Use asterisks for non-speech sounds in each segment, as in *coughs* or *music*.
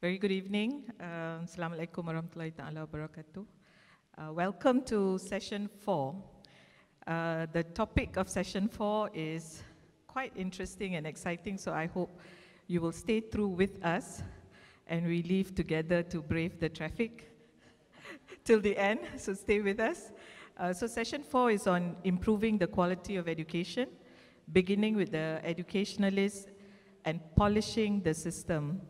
Very good evening. Uh, Assalamualaikum warahmatullahi ta'ala wabarakatuh. Uh, welcome to session four. Uh, the topic of session four is quite interesting and exciting, so I hope you will stay through with us and we leave together to brave the traffic *laughs* till the end, so stay with us. Uh, so session four is on improving the quality of education, beginning with the educationalists and polishing the system.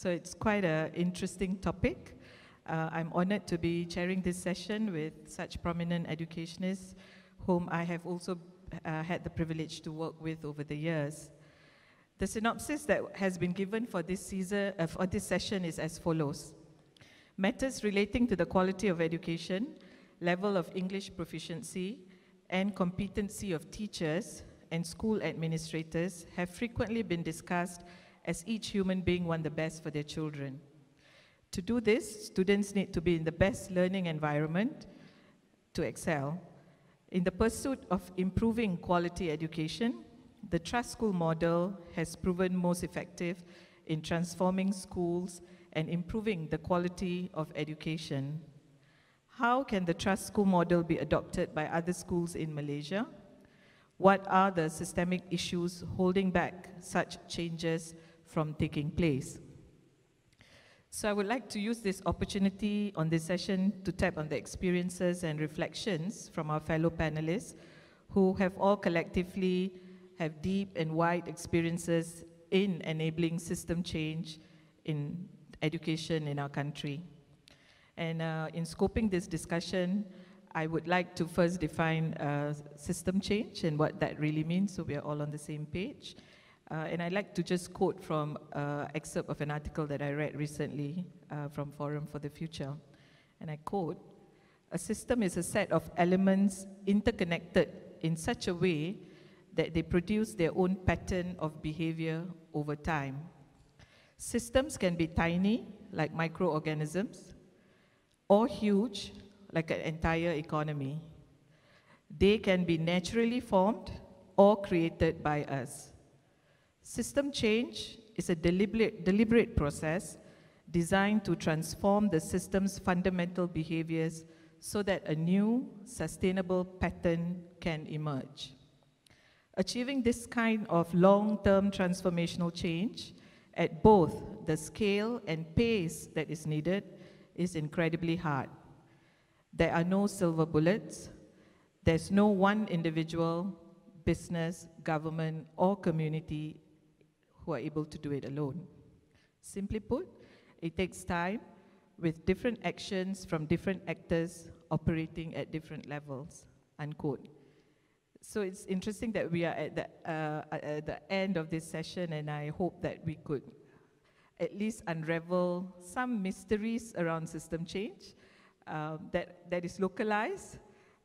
So it's quite an interesting topic. Uh, I'm honored to be chairing this session with such prominent educationists whom I have also uh, had the privilege to work with over the years. The synopsis that has been given for this, season, uh, for this session is as follows. Matters relating to the quality of education, level of English proficiency, and competency of teachers and school administrators have frequently been discussed as each human being want the best for their children. To do this, students need to be in the best learning environment to excel. In the pursuit of improving quality education, the Trust School model has proven most effective in transforming schools and improving the quality of education. How can the Trust School model be adopted by other schools in Malaysia? What are the systemic issues holding back such changes from taking place. So I would like to use this opportunity on this session to tap on the experiences and reflections from our fellow panelists who have all collectively have deep and wide experiences in enabling system change in education in our country. And uh, in scoping this discussion, I would like to first define uh, system change and what that really means so we are all on the same page. Uh, and I'd like to just quote from an uh, excerpt of an article that I read recently uh, from Forum for the Future. And I quote, a system is a set of elements interconnected in such a way that they produce their own pattern of behavior over time. Systems can be tiny, like microorganisms, or huge, like an entire economy. They can be naturally formed or created by us. System change is a deliberate, deliberate process designed to transform the system's fundamental behaviors so that a new, sustainable pattern can emerge. Achieving this kind of long-term transformational change at both the scale and pace that is needed is incredibly hard. There are no silver bullets. There's no one individual, business, government, or community who are able to do it alone. Simply put, it takes time with different actions from different actors operating at different levels, unquote. So it's interesting that we are at the, uh, at the end of this session and I hope that we could at least unravel some mysteries around system change uh, that, that is localized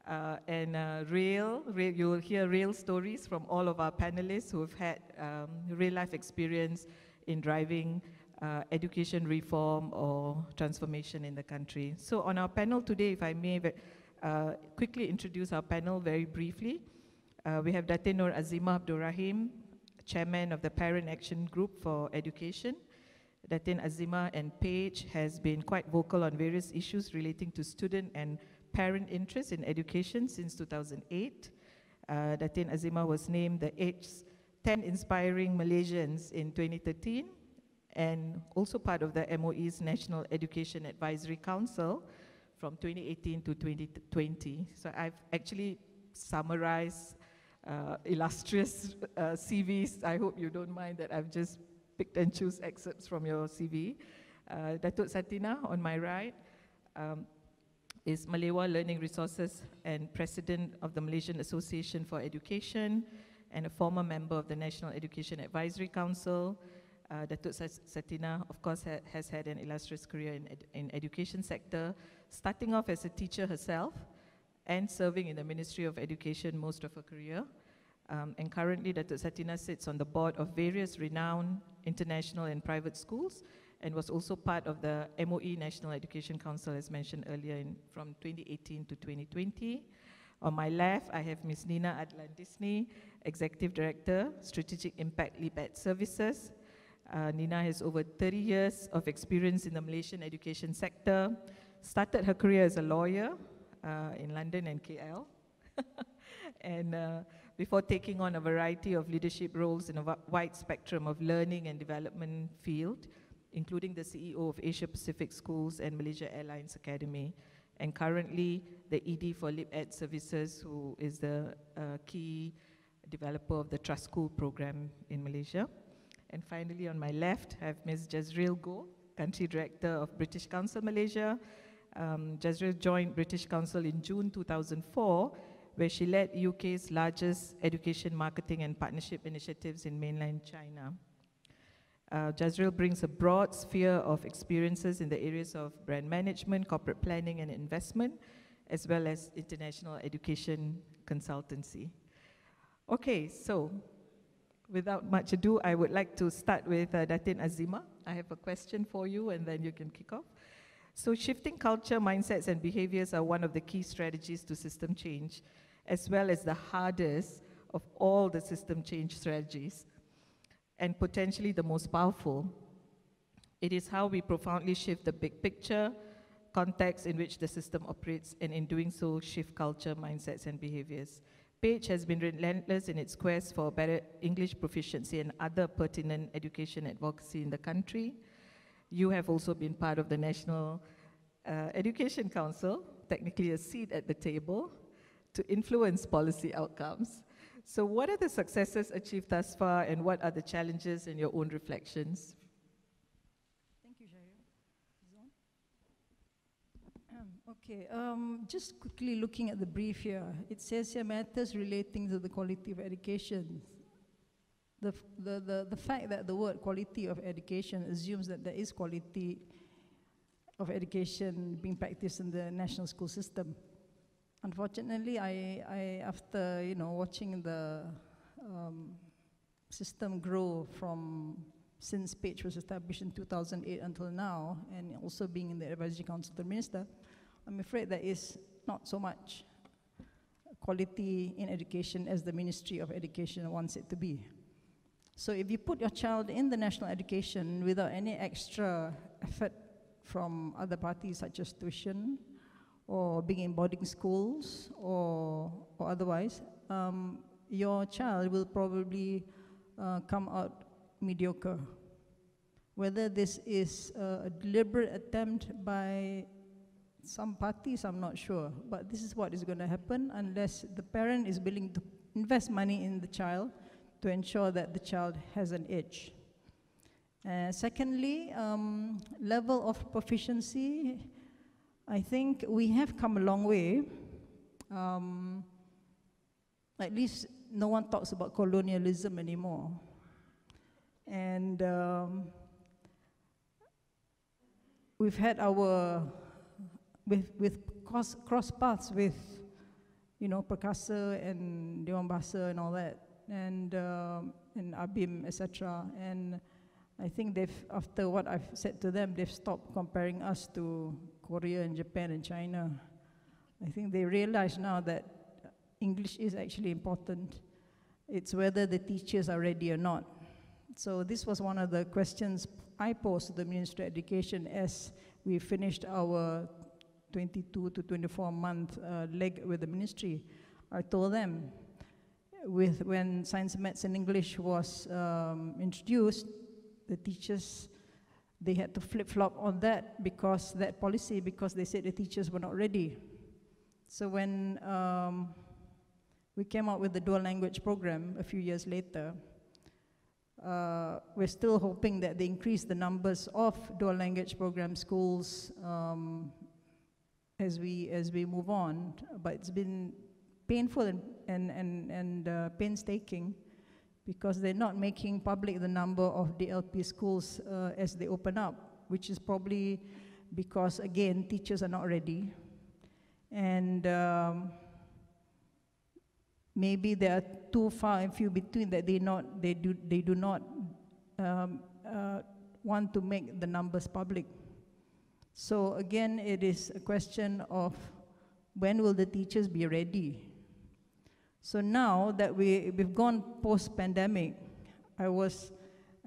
uh, and uh, real, real, you will hear real stories from all of our panelists who have had um, real life experience in driving uh, education reform or transformation in the country. So on our panel today, if I may uh, quickly introduce our panel very briefly, uh, we have Datin Noor Azimah Abdul Rahim, Chairman of the Parent Action Group for Education. Datin Azimah and PAGE has been quite vocal on various issues relating to student and parent interest in education since 2008. Uh, Datin Azimah was named the eighth 10 Inspiring Malaysians in 2013 and also part of the MOE's National Education Advisory Council from 2018 to 2020. So I've actually summarized uh, illustrious uh, CVs. I hope you don't mind that I've just picked and choose excerpts from your CV. Uh, Datuk Satinah on my right, um, is Melewar Learning Resources and President of the Malaysian Association for Education and a former member of the National Education Advisory Council. Uh, Datuk Satinah, of course, ha has had an illustrious career in, ed in education sector, starting off as a teacher herself and serving in the Ministry of Education most of her career. Um, and currently, Datuk Satinah sits on the board of various renowned international and private schools, and was also part of the MOE National Education Council, as mentioned earlier, in, from 2018 to 2020. On my left, I have Ms. Nina Adlan Disney, Executive Director, Strategic Impact LeapEd Services. Uh, Nina has over 30 years of experience in the Malaysian education sector, started her career as a lawyer uh, in London and KL, *laughs* and uh, before taking on a variety of leadership roles in a wide spectrum of learning and development field, including the CEO of Asia Pacific Schools and Malaysia Airlines Academy, and currently the ED for LeapEd Services, who is the uh, key developer of the Trust School program in Malaysia. And finally, on my left, I have Ms. Jazreel Goh, Country Director of British Council Malaysia. Um, Jazreel joined British Council in June 2004, where she led UK's largest education marketing and partnership initiatives in mainland China. Uh, Jazreel brings a broad sphere of experiences in the areas of brand management, corporate planning and investment, as well as international education consultancy. Okay, so without much ado, I would like to start with uh, Datin Azimah. I have a question for you and then you can kick off. So shifting culture, mindsets and behaviors are one of the key strategies to system change, as well as the hardest of all the system change strategies, and potentially the most powerful. It is how we profoundly shift the big picture, context in which the system operates, and in doing so, shift culture, mindsets, and behaviors. PAGE has been relentless in its quest for better English proficiency and other pertinent education advocacy in the country. You have also been part of the National uh, Education Council, technically a seat at the table, to influence policy outcomes. So what are the successes achieved thus far and what are the challenges in your own reflections? Thank you, Jair. okay, um, just quickly looking at the brief here, it says here matters relating to the quality of education. The, the, the, the fact that the word quality of education assumes that there is quality of education being practiced in the national school system. Unfortunately, I, I after you know watching the um, system grow from since PAGE was established in 2008 until now, and also being in the advisory council to the minister, I'm afraid there is not so much quality in education as the Ministry of Education wants it to be. So if you put your child in the national education without any extra effort from other parties such as tuition or being in boarding schools or, or otherwise, um, your child will probably uh, come out mediocre. Whether this is a deliberate attempt by some parties, I'm not sure. But this is what is going to happen unless the parent is willing to invest money in the child to ensure that the child has an edge. Uh, secondly, um, level of proficiency. I think we have come a long way. Um, at least no one talks about colonialism anymore. And um, we've had our with, with cross, cross paths with, you know, Perkasa and Dewan Bahasa and all that, and, um, and ABIM, etc. And I think they've, after what I've said to them, they've stopped comparing us to Korea and Japan and China. I think they realize now that English is actually important. It's whether the teachers are ready or not. So this was one of the questions I posed to the Ministry of Education as we finished our 22 to 24 month uh, leg with the ministry. I told them with when science, maths, and English was um, introduced, the teachers they had to flip flop on that because that policy because they said the teachers were not ready. So when um, we came out with the dual language program a few years later, uh, we're still hoping that they increase the numbers of dual language program schools um, as we as we move on. But it's been painful and and and, and uh, painstaking because they're not making public the number of DLP schools uh, as they open up, which is probably because again teachers are not ready, and um, maybe they are too far and few between that they not they do they do not um, uh, want to make the numbers public. So again, it is a question of when will the teachers be ready? So now that we, we've gone post-pandemic, I was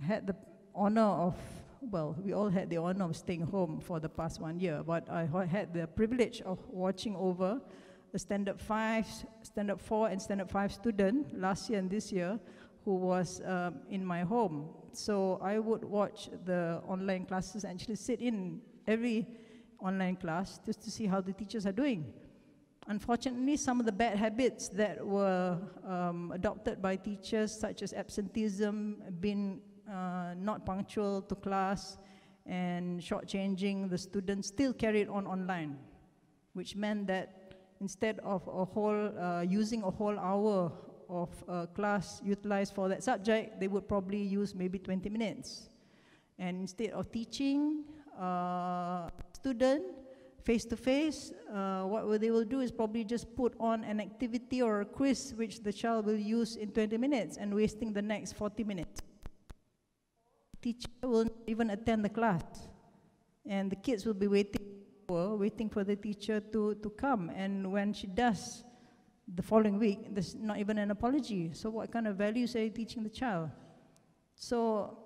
had the honor of, well, we all had the honor of staying home for the past one year, but I ha- had the privilege of watching over a standard five, standard four, and standard five student last year and this year who was um, in my home. So I would watch the online classes, actually sit in every online class just to see how the teachers are doing. Unfortunately, some of the bad habits that were um, adopted by teachers, such as absenteeism, being uh, not punctual to class, and shortchanging the students, still carried on online, which meant that instead of a whole uh, using a whole hour of uh, class utilized for that subject, they would probably use maybe 20 minutes. And instead of teaching uh, student face to face, what they will do is probably just put on an activity or a quiz which the child will use in 20 minutes and wasting the next 40 minutes. Teacher will not even attend the class, and the kids will be waiting for, waiting for the teacher to, to come. And when she does, the following week, there's not even an apology. So, what kind of values are you teaching the child? So,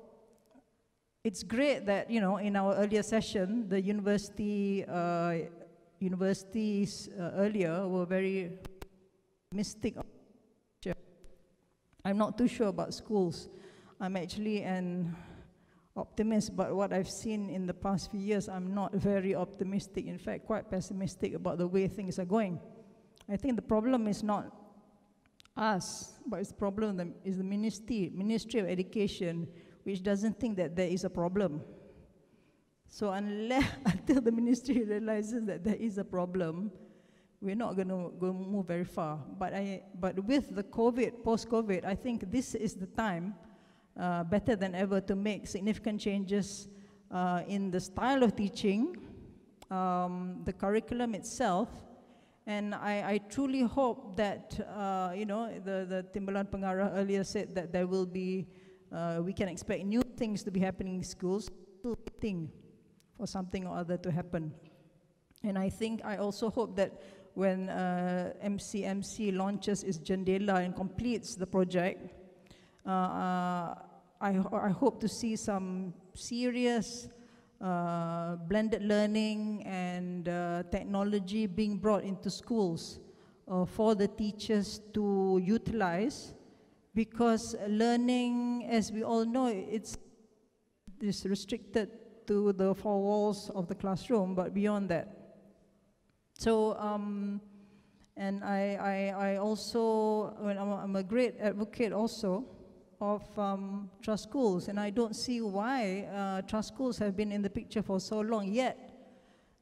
it's great that you know in our earlier session the university uh, universities uh, earlier were very mystic. I'm not too sure about schools. I'm actually an optimist but what i've seen in the past few years i'm not very optimistic. In fact quite pessimistic about the way things are going. I think the problem is not us but it's the problem is the ministry ministry of education which doesn't think that there is a problem. So unless *laughs* until the ministry realizes that there is a problem, we're not going to go move very far. But I, but with the COVID, post-COVID, I think this is the time, uh, better than ever, to make significant changes uh, in the style of teaching, um, the curriculum itself, and I, I truly hope that uh, you know the the Timbalan Pengarah earlier said that there will be uh, we can expect new things to be happening in schools, waiting for something or other to happen. And I think, I also hope that when uh, MCMC launches its Jendela and completes the project, uh, uh, I, I, hope to see some serious uh, blended learning and uh, technology being brought into schools uh, for the teachers to utilize because learning, as we all know, it's, it's restricted to the four walls of the classroom, but beyond that. So, um, and I, I, I also, I I'm, I'm, a great advocate also of um, trust schools, and I don't see why uh, trust schools have been in the picture for so long, yet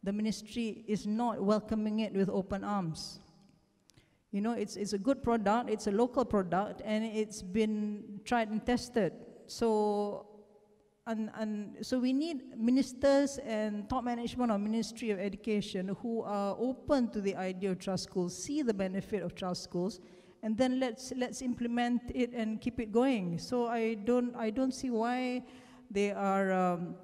the ministry is not welcoming it with open arms. You know, it's, it's a good product, it's a local product, and it's been tried and tested. So, and, and so we need ministers and top management of Ministry of Education who are open to the idea of trust schools, see the benefit of trust schools, and then let's, let's implement it and keep it going. So I don't, I don't see why they are um,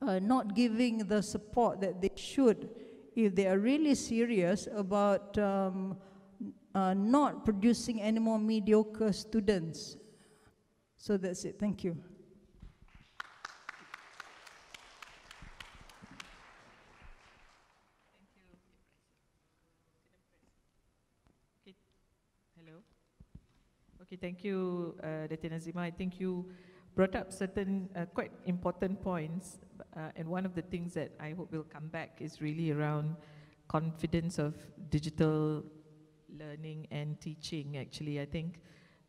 uh, not giving the support that they should if they are really serious about um, uh, not producing any more mediocre students. So that's it. Thank you. Hello. Okay, thank you, uh, Datin Azimah. I think you brought up certain uh, quite important points, uh, and one of the things that I hope will come back is really around confidence of digital learning and teaching, actually. I think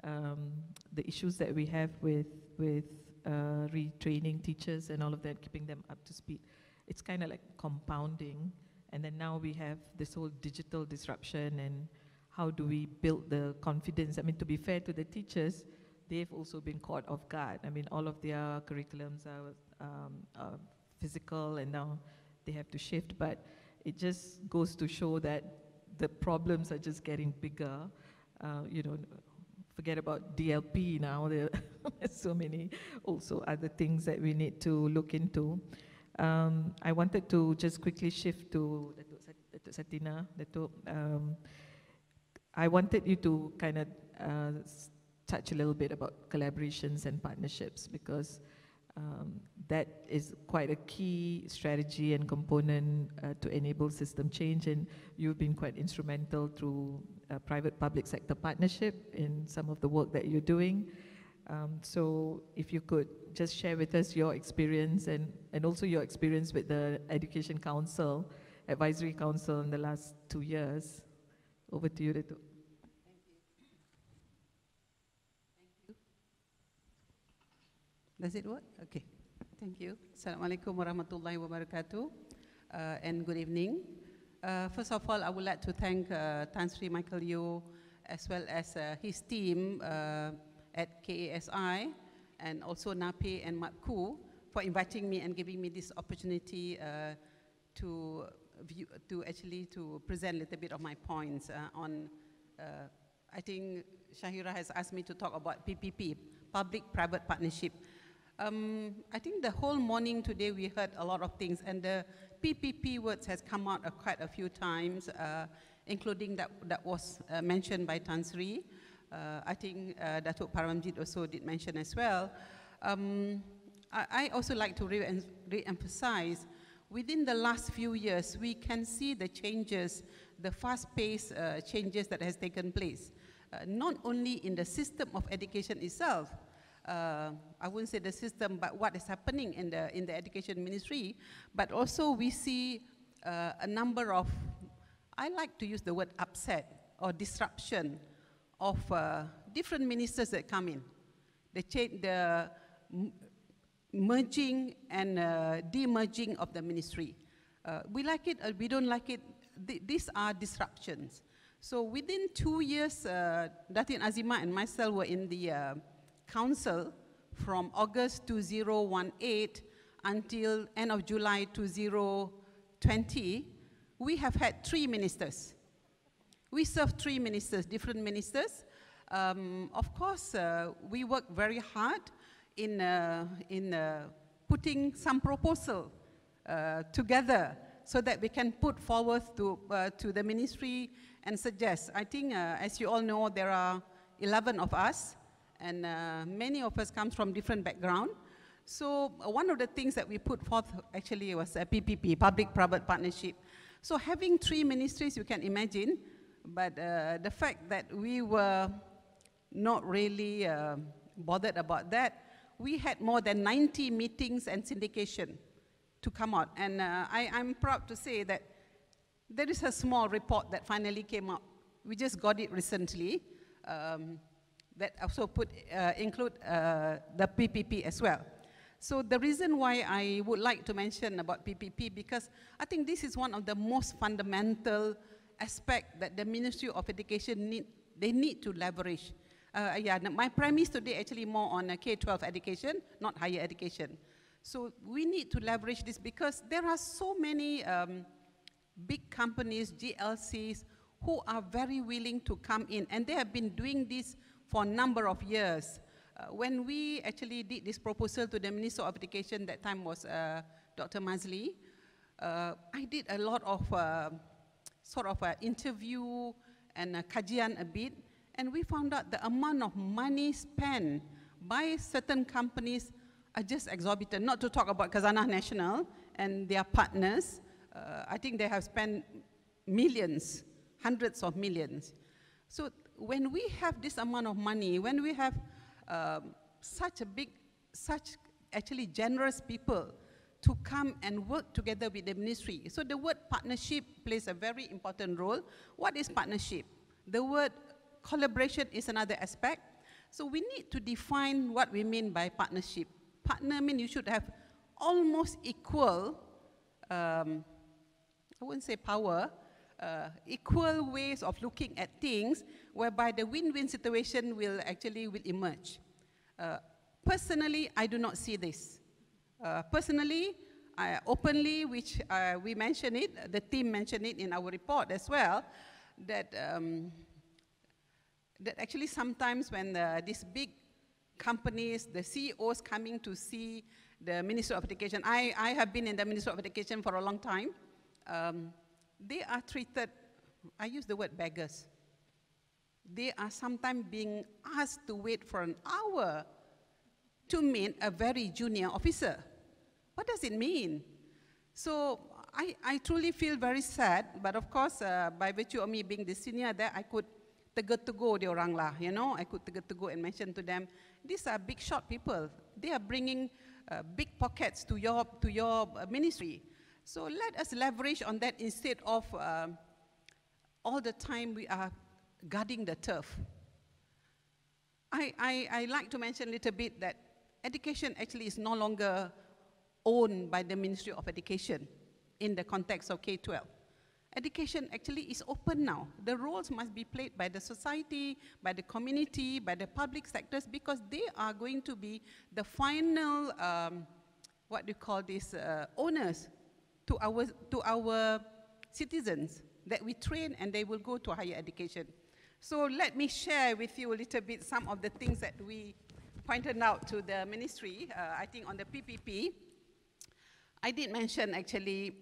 um, the issues that we have with, with uh, retraining teachers and all of that, keeping them up to speed, it's kind of like compounding. And then now we have this whole digital disruption and how do we build the confidence? I mean, to be fair to the teachers, they've also been caught off guard. I mean, all of their curriculums are, um, are physical and now they have to shift, but it just goes to show that the problems are just getting bigger. Uh, you know, forget about DLP now. *laughs* There are so many also other things that we need to look into. Um, I wanted to just quickly shift to Datuk Satinah. Datuk, um, I wanted you to kind of uh, touch a little bit about collaborations and partnerships because Um, that is quite a key strategy and component uh, to enable system change, and you've been quite instrumental through private-public sector partnership in some of the work that you're doing. Um, so if you could just share with us your experience and, and also your experience with the Education Council, Advisory Council in the last two years. Over to you, Dato'. Does it work? Okay. Thank you. Assalamualaikum warahmatullahi wabarakatuh. Uh, and good evening. Uh, first of all, I would like to thank uh, Tan Sri Michael Yeo as well as uh, his team uh, at KASI and also NAPE and MAPKU for inviting me and giving me this opportunity uh, to, view, to actually to present a little bit of my points uh, on, I think Shahira has asked me to talk about PPP, public-private partnership. Um, I think the whole morning today we heard a lot of things, and the PPP words has come out uh, quite a few times, uh, including that that was uh, mentioned by Tan Sri. Uh, I think uh, Datuk Paramjit also did mention as well. Um, I, I, also like to re-emphasize, within the last few years, we can see the changes, the fast-paced uh, changes that has taken place, uh, not only in the system of education itself, uh, I wouldn't say the system, but what is happening in the, in the education ministry. But also we see uh, a number of, I like to use the word upset or disruption of uh, different ministers that come in. They change the, the merging and uh, demerging of the ministry. Uh, we like it or we don't like it. Th these are disruptions. So within two years, uh, Datin Azimah and myself were in the uh, council from August 2018 until end of July 2020, we have had three ministers. We served three ministers, different ministers. Um, of course, uh, we work very hard in, uh, in uh, putting some proposal uh, together so that we can put forward to, uh, to the ministry and suggest. I think, uh, as you all know, there are 11 of us and uh, many of us come from different background. So uh, one of the things that we put forth actually was a PPP, public-private partnership. So having three ministries, you can imagine, but uh, the fact that we were not really uh, bothered about that, we had more than 90 meetings and syndication to come out. And uh, I, am proud to say that there is a small report that finally came out. We just got it recently. Um, that also put, uh, include uh, the PPP as well. So the reason why I would like to mention about PPP, because I think this is one of the most fundamental aspect that the Ministry of Education need, they need to leverage. Uh, yeah, my premise today actually more on uh, K-12 education, not higher education. So we need to leverage this because there are so many um, big companies, GLCs, who are very willing to come in, and they have been doing this for a number of years. Uh, when we actually did this proposal to the Minister of Education, that time was uh, Dr. Maszlee, uh, I did a lot of uh, sort of an interview and a kajian a bit, and we found out the amount of money spent by certain companies are just exorbitant. Not to talk about Khazanah Nasional and their partners. Uh, I think they have spent millions, hundreds of millions. So when we have this amount of money, when we have um, such a big, such actually generous people to come and work together with the ministry. So the word partnership plays a very important role. What is partnership? The word collaboration is another aspect. So we need to define what we mean by partnership. Partner means you should have almost equal, um, I wouldn't say power, uh, equal ways of looking at things whereby the win-win situation will actually will emerge. Uh, personally, I do not see this. Uh, personally, I openly, which uh, we mentioned it, the team mentioned it in our report as well, that, um, that actually sometimes when the, these big companies, the CEOs coming to see the Minister of Education, I, I have been in the Minister of Education for a long time, um, they are treated, I use the word beggars. They are sometimes being asked to wait for an hour to meet a very junior officer. What does it mean? So I, I truly feel very sad, but of course, uh, by virtue of me being the senior there, I could tegur-tegur dia orang lah, you know, I could tegur-tegur and mention to them, these are big shot people. They are bringing uh, big pockets to your, to your uh, ministry. So let us leverage on that instead of um, all the time we are guarding the turf. I, I, I like to mention a little bit that education actually is no longer owned by the Ministry of Education in the context of K-12. Education actually is open now. The roles must be played by the society, by the community, by the public sectors, because they are going to be the final, um, what do you call this, uh, owners to our, to our citizens that we train and they will go to higher education. So let me share with you a little bit some of the things that we pointed out to the ministry, uh, I think on the PPP. I did mention actually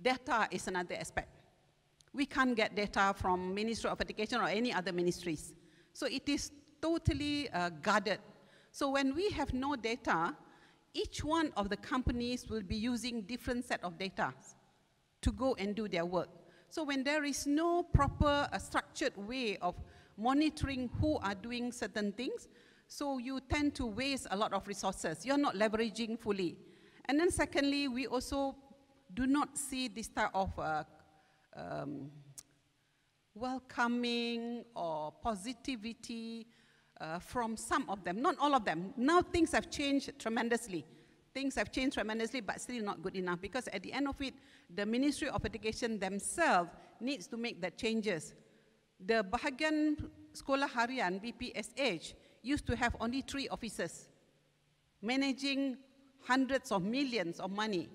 data is another aspect. We can't get data from Ministry of Education or any other ministries. So it is totally uh, guarded. So when we have no data, each one of the companies will be using different set of data to go and do their work. So when there is no proper uh, structured way of monitoring who are doing certain things, so you tend to waste a lot of resources. You're not leveraging fully. And then secondly, we also do not see this type of uh, um, welcoming or positivity uh, from some of them, not all of them. Now things have changed tremendously. Things have changed tremendously, but still not good enough because at the end of it, the Ministry of Education themselves needs to make the changes. The Bahagian Sekolah Harian, BPSH, used to have only three officers managing hundreds of millions of money,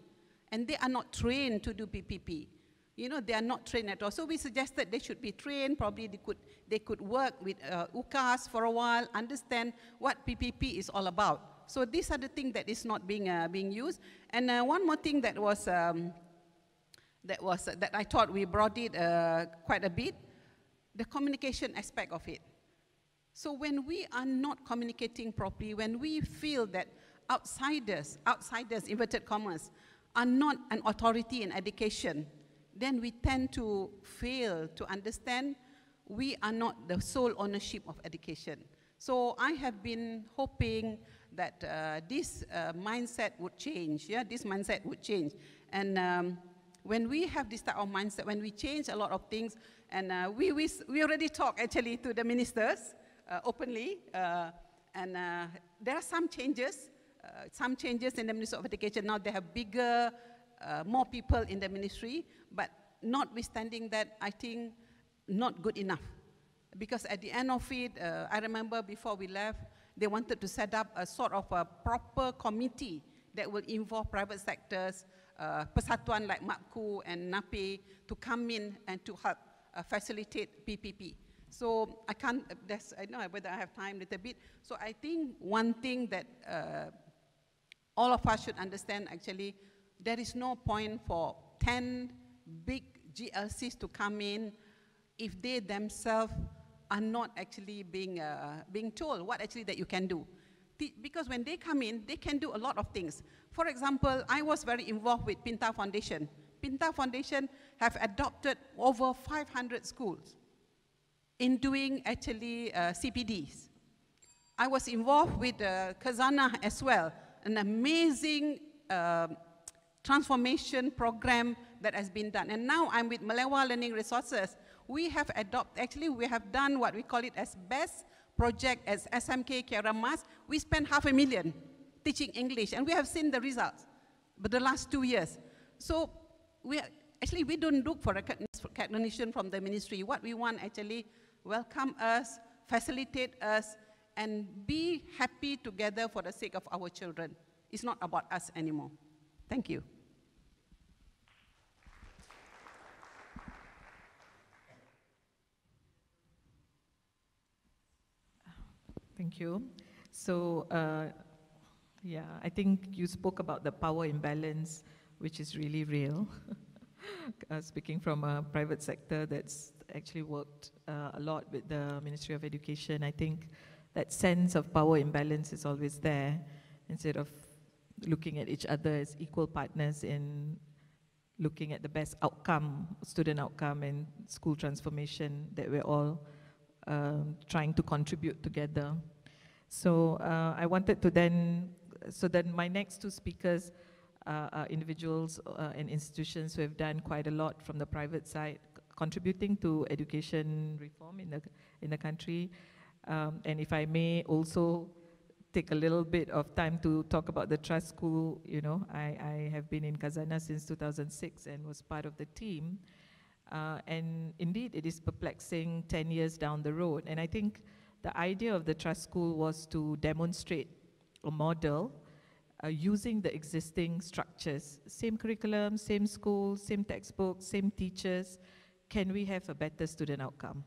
and they are not trained to do PPP. You know, they are not trained at all. So we suggested they should be trained. Probably they could, they could work with uh, UKAS for a while, understand what PPP is all about. So these are the things that is not being, uh, being used. And uh, one more thing that was, um, that, was uh, that I thought we brought it uh, quite a bit, the communication aspect of it. So when we are not communicating properly, when we feel that outsiders, outsiders, inverted commas, are not an authority in education, then we tend to fail to understand we are not the sole ownership of education. So I have been hoping that uh, this uh, mindset would change. Yeah, this mindset would change. And um, when we have this type of mindset, when we change a lot of things, and uh, we, we, we already talked actually to the ministers uh, openly, uh, and uh, there are some changes, some changes in the Ministry of Education. Now they have bigger, more people in the ministry, but notwithstanding that, I think not good enough. Because at the end of it, I remember before we left, they wanted to set up a sort of a proper committee that will involve private sectors, uh, persatuan like MAPKU and NAPE to come in and to help uh, facilitate PPP. So I can't, that's, I don't know whether I have time a little bit. So I think one thing that uh, all of us should understand actually, there is no point for 10 big GLCs to come in if they themselves are not actually being, uh, being told what actually that you can do. because when they come in, they can do a lot of things. For example, I was very involved with PINTAR Foundation. PINTAR Foundation have adopted over 500 schools in doing actually uh, CPDs. I was involved with uh, Khazanah as well, an amazing uh, transformation program that has been done. And now I'm with Melewar Learning Resources. We have adopted, actually we have done what we call it as best project as SMK Keramas. We spent half a million teaching English and we have seen the results but the last two years. So we actually we don't look for recognition from the ministry. What we want actually welcome us, facilitate us, and be happy together for the sake of our children. It's not about us anymore. Thank you. Thank you. So, uh, yeah, I think you spoke about the power imbalance, which is really real. *laughs* uh, speaking from a private sector that's actually worked uh, a lot with the Ministry of Education, I think that sense of power imbalance is always there instead of looking at each other as equal partners in looking at the best outcome, student outcome and school transformation that we're all um, trying to contribute together. So uh, I wanted to then, so then my next two speakers uh, are individuals uh, and institutions who have done quite a lot from the private side, contributing to education reform in the, in the country. Um, and if I may also take a little bit of time to talk about the trust school. You know, I, I have been in Khazanah since 2006 and was part of the team. Uh, and indeed, it is perplexing 10 years down the road. And I think the idea of the trust school was to demonstrate a model uh, using the existing structures. Same curriculum, same school, same textbooks, same teachers. Can we have a better student outcome?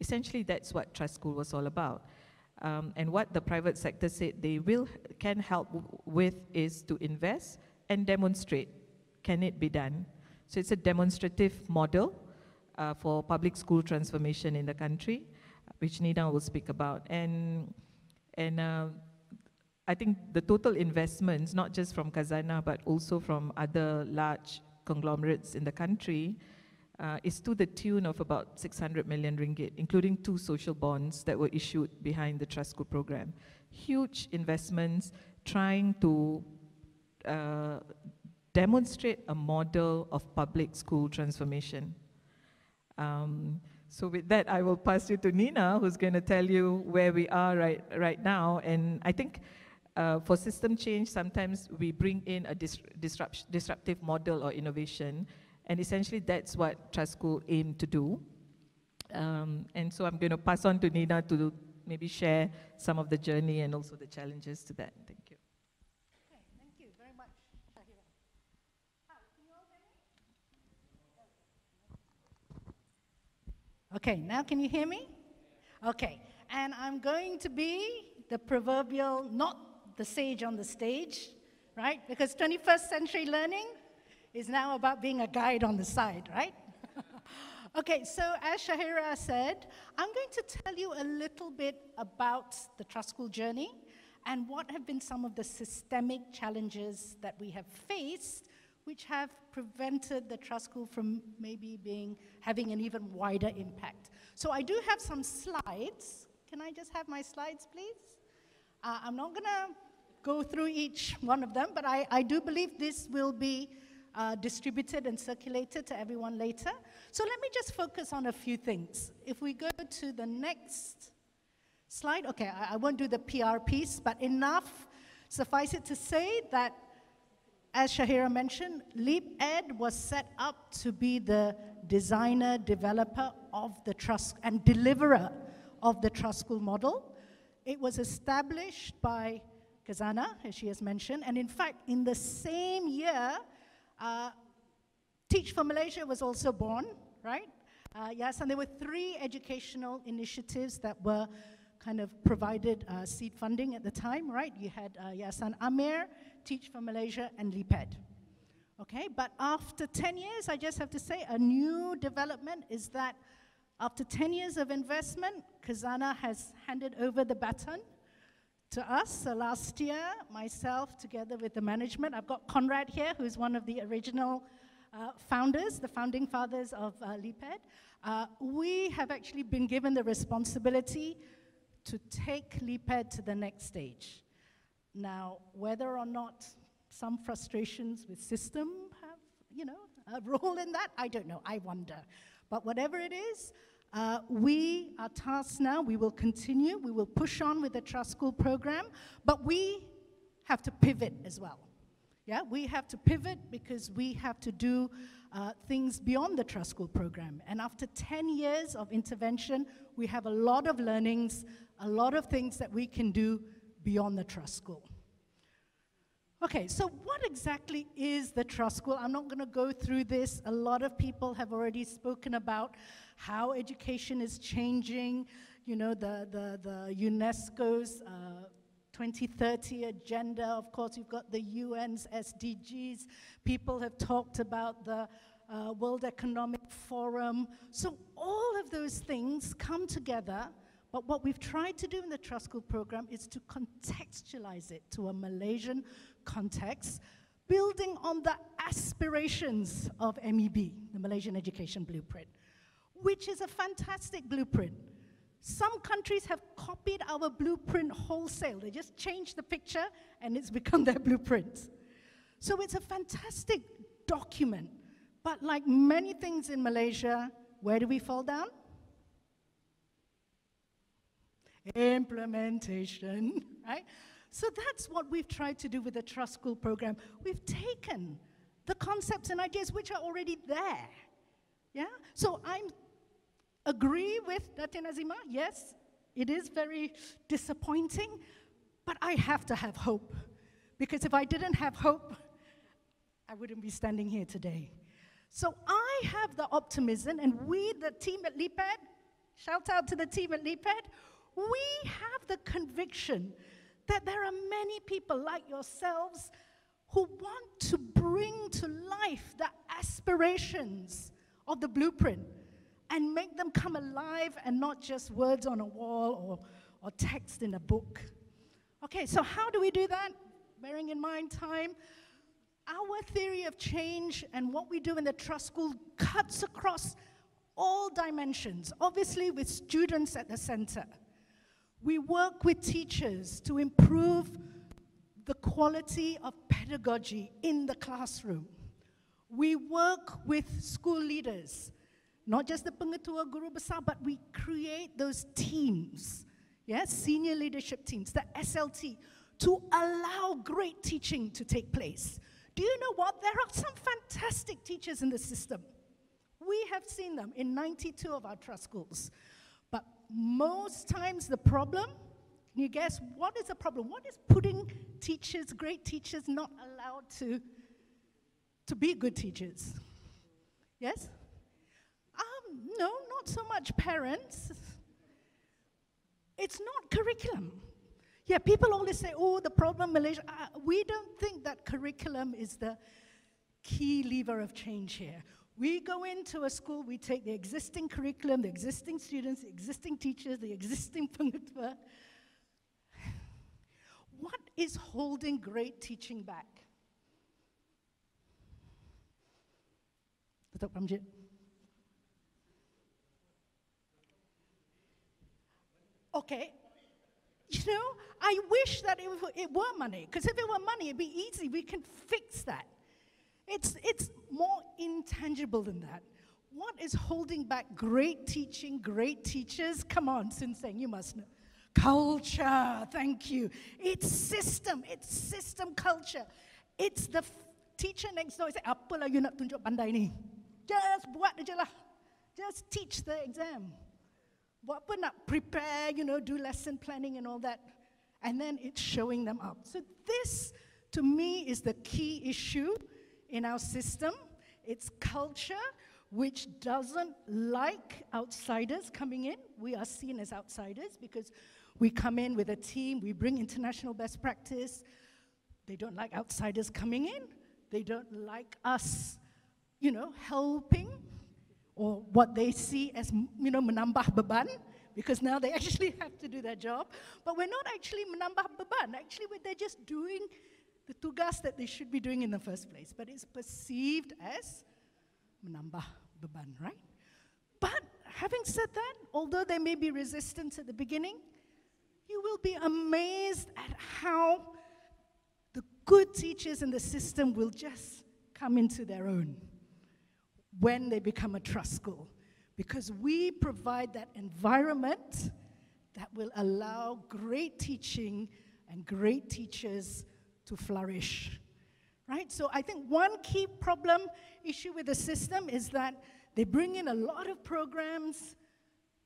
Essentially, that's what trust school was all about. Um, and what the private sector said they will can help with is to invest and demonstrate can it be done. So it's a demonstrative model uh, for public school transformation in the country, which Nina will speak about. And and uh, I think the total investments, not just from Khazanah, but also from other large conglomerates in the country, uh, is to the tune of about 600 million ringgit, including two social bonds that were issued behind the Trust School program. Huge investments trying to uh, demonstrate a model of public school transformation. Um, so with that, I will pass you to Nina, who's going to tell you where we are right, right now. And I think uh, for system change, sometimes we bring in a dis disrupt disruptive model or innovation, and essentially, that's what Trust School aimed to do. Um, and so I'm going to pass on to Nina to maybe share some of the journey and also the challenges to that. Thank you. Okay, thank you very much, Shahira. Hi, can you all hear me? Okay, now can you hear me? Okay, and I'm going to be the proverbial, not the sage on the stage, right? Because 21st century learning is now about being a guide on the side, right? *laughs* okay, so as Shahira said, I'm going to tell you a little bit about the Trust School journey and what have been some of the systemic challenges that we have faced which have prevented the Trust School from maybe being, having an even wider impact. So I do have some slides. Can I just have my slides, please? Uh, I'm not going to go through each one of them, but I, I do believe this will be uh, distributed and circulated to everyone later. So let me just focus on a few things. If we go to the next slide, okay, I, I won't do the PR piece, but enough, suffice it to say that as Shahira mentioned, LeapEd was set up to be the designer, developer of the trust and deliverer of the trust school model. It was established by Khazanah, as she has mentioned, and in fact, in the same year, uh, Teach for Malaysia was also born, right? Uh, yes, and there were three educational initiatives that were kind of provided uh, seed funding at the time, right? You had uh, Yayasan Amir, Teach for Malaysia, and LeapEd. Okay, but after 10 years, I just have to say, a new development is that after 10 years of investment, Khazanah has handed over the baton to us. So last year, myself, together with the management, I've got Conrad here, who's one of the original uh, founders, the founding fathers of uh, LeapEd. Uh, we have actually been given the responsibility to take LeapEd to the next stage. Now, whether or not some frustrations with system have, you know, a *laughs* role in that, I don't know, I wonder. But whatever it is, uh, we are tasked now, we will continue, we will push on with the Trust School program, but we have to pivot as well. Yeah, we have to pivot because we have to do uh, things beyond the Trust School program. And after 10 years of intervention, we have a lot of learnings, a lot of things that we can do beyond the Trust School. Okay, so what exactly is the Trust School? I'm not going to go through this. A lot of people have already spoken about how education is changing, you know, the, the, the UNESCO's uh, 2030 agenda. Of course, you've got the UN's SDGs. People have talked about the uh, World Economic Forum. So all of those things come together, But what we've tried to do in the Trust School program is to contextualize it to a Malaysian context, building on the aspirations of MEB, the Malaysian Education Blueprint, which is a fantastic blueprint. Some countries have copied our blueprint wholesale. They just change the picture and it's *laughs* become their blueprint. So it's a fantastic document. But like many things in Malaysia, where do we fall down? Implementation, right? So that's what we've tried to do with the Trust School program. We've taken the concepts and ideas which are already there. Yeah? So I agree with Datin Azimah. Yes, it is very disappointing, but I have to have hope. Because if I didn't have hope, I wouldn't be standing here today. So I have the optimism, and we, the team at LeapEd, shout out to the team at LeapEd, we have the conviction that there are many people like yourselves who want to bring to life the aspirations of the blueprint and make them come alive and not just words on a wall or, or text in a book. Okay, so how do we do that? Bearing in mind time, our theory of change and what we do in the trust school cuts across all dimensions, obviously, with students at the center. We work with teachers to improve the quality of pedagogy in the classroom. We work with school leaders, not just the pengetua guru besar, but we create those teams, yes, senior leadership teams, the SLT, to allow great teaching to take place. Do you know what? There are some fantastic teachers in the system. We have seen them in 92 of our trust schools. Most times the problem, can you guess what is the problem? What is putting teachers, great teachers, not allowed to, to be good teachers? Yes? Um, no, not so much parents. It's not curriculum. Yeah, people always say, oh, the problem Malaysia. Uh, we don't think that curriculum is the key lever of change here. We go into a school, we take the existing curriculum, the existing students, the existing teachers, the existing pengetua. What is holding great teaching back? Okay, you know, I wish that it, it were money, because if it were money, it'd be easy. We can fix that. It's, it's more intangible than that. What is holding back great teaching, great teachers? Come on, Sinseng, you must know. Culture, thank you. It's system, it's system culture. It's the teacher next door say, apa lah you nak tunjuk pandai ni? Just buat aja lah. Just teach the exam what we're not prepare, you know, do lesson planning and all that. And then it's showing them up. So this, to me, is the key issue in our system. It's culture which doesn't like outsiders coming in. We are seen as outsiders because we come in with a team, we bring international best practice. They don't like outsiders coming in. They don't like us, you know, helping or what they see as, you know, menambah beban, because now they *laughs* actually have to do their job. But we're not actually menambah beban. Actually, they're just doing the tugas that they should be doing in the first place. But it's perceived as menambah beban, right? But having said that, although there may be resistance at the beginning, you will be amazed at how the good teachers in the system will just come into their own when they become a trust school because we provide that environment that will allow great teaching and great teachers to flourish. Right? So I think one key problem issue with the system is that they bring in a lot of programs,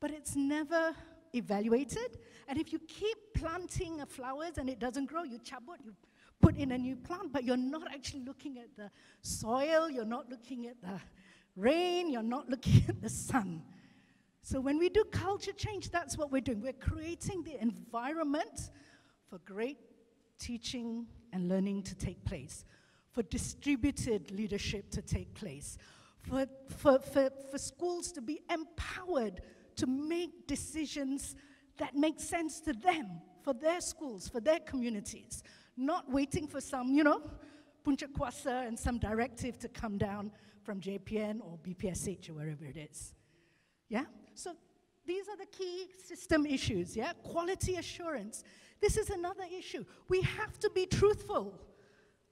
but it's never evaluated. And if you keep planting flowers and it doesn't grow, you chabut, you put in a new plant, but you're not actually looking at the soil, you're not looking at the rain, you're not looking *laughs* at the sun. So when we do culture change, that's what we're doing. We're creating the environment for great teaching and learning to take place, for distributed leadership to take place, for, for, for, for schools to be empowered to make decisions that make sense to them, for their schools, for their communities, not waiting for some, you know, punca kuasa and some directive to come down from JPN or BPSH or wherever it is. Yeah? So these are the key system issues, yeah? Quality assurance. This is another issue. We have to be truthful,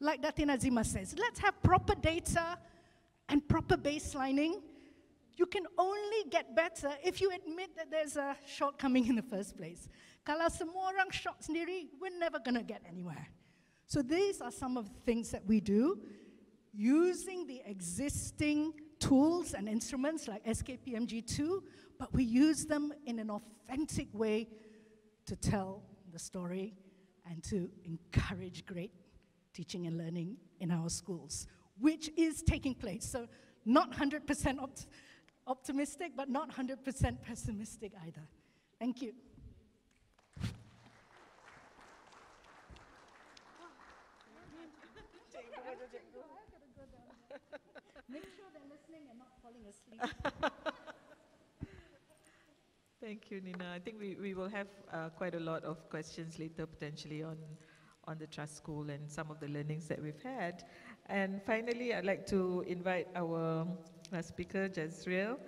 like Datin Azimah says. Let's have proper data and proper baselining. You can only get better if you admit that there's a shortcoming in the first place. Kalau semua orang short sendiri, we're never going to get anywhere. So these are some of the things that we do using the existing tools and instruments like SKPMG2, but we use them in an authentic way to tell the story and to encourage great teaching and learning in our schools, which is taking place. So, not 100% opt optimistic, but not 100% pessimistic either. Thank you. Make sure they're listening and not falling asleep. *laughs* Thank you, Nina. I think we, we will have uh, quite a lot of questions later potentially on, on the Trust School and some of the learnings that we've had. And finally, I'd like to invite our uh, speaker, Jazreel.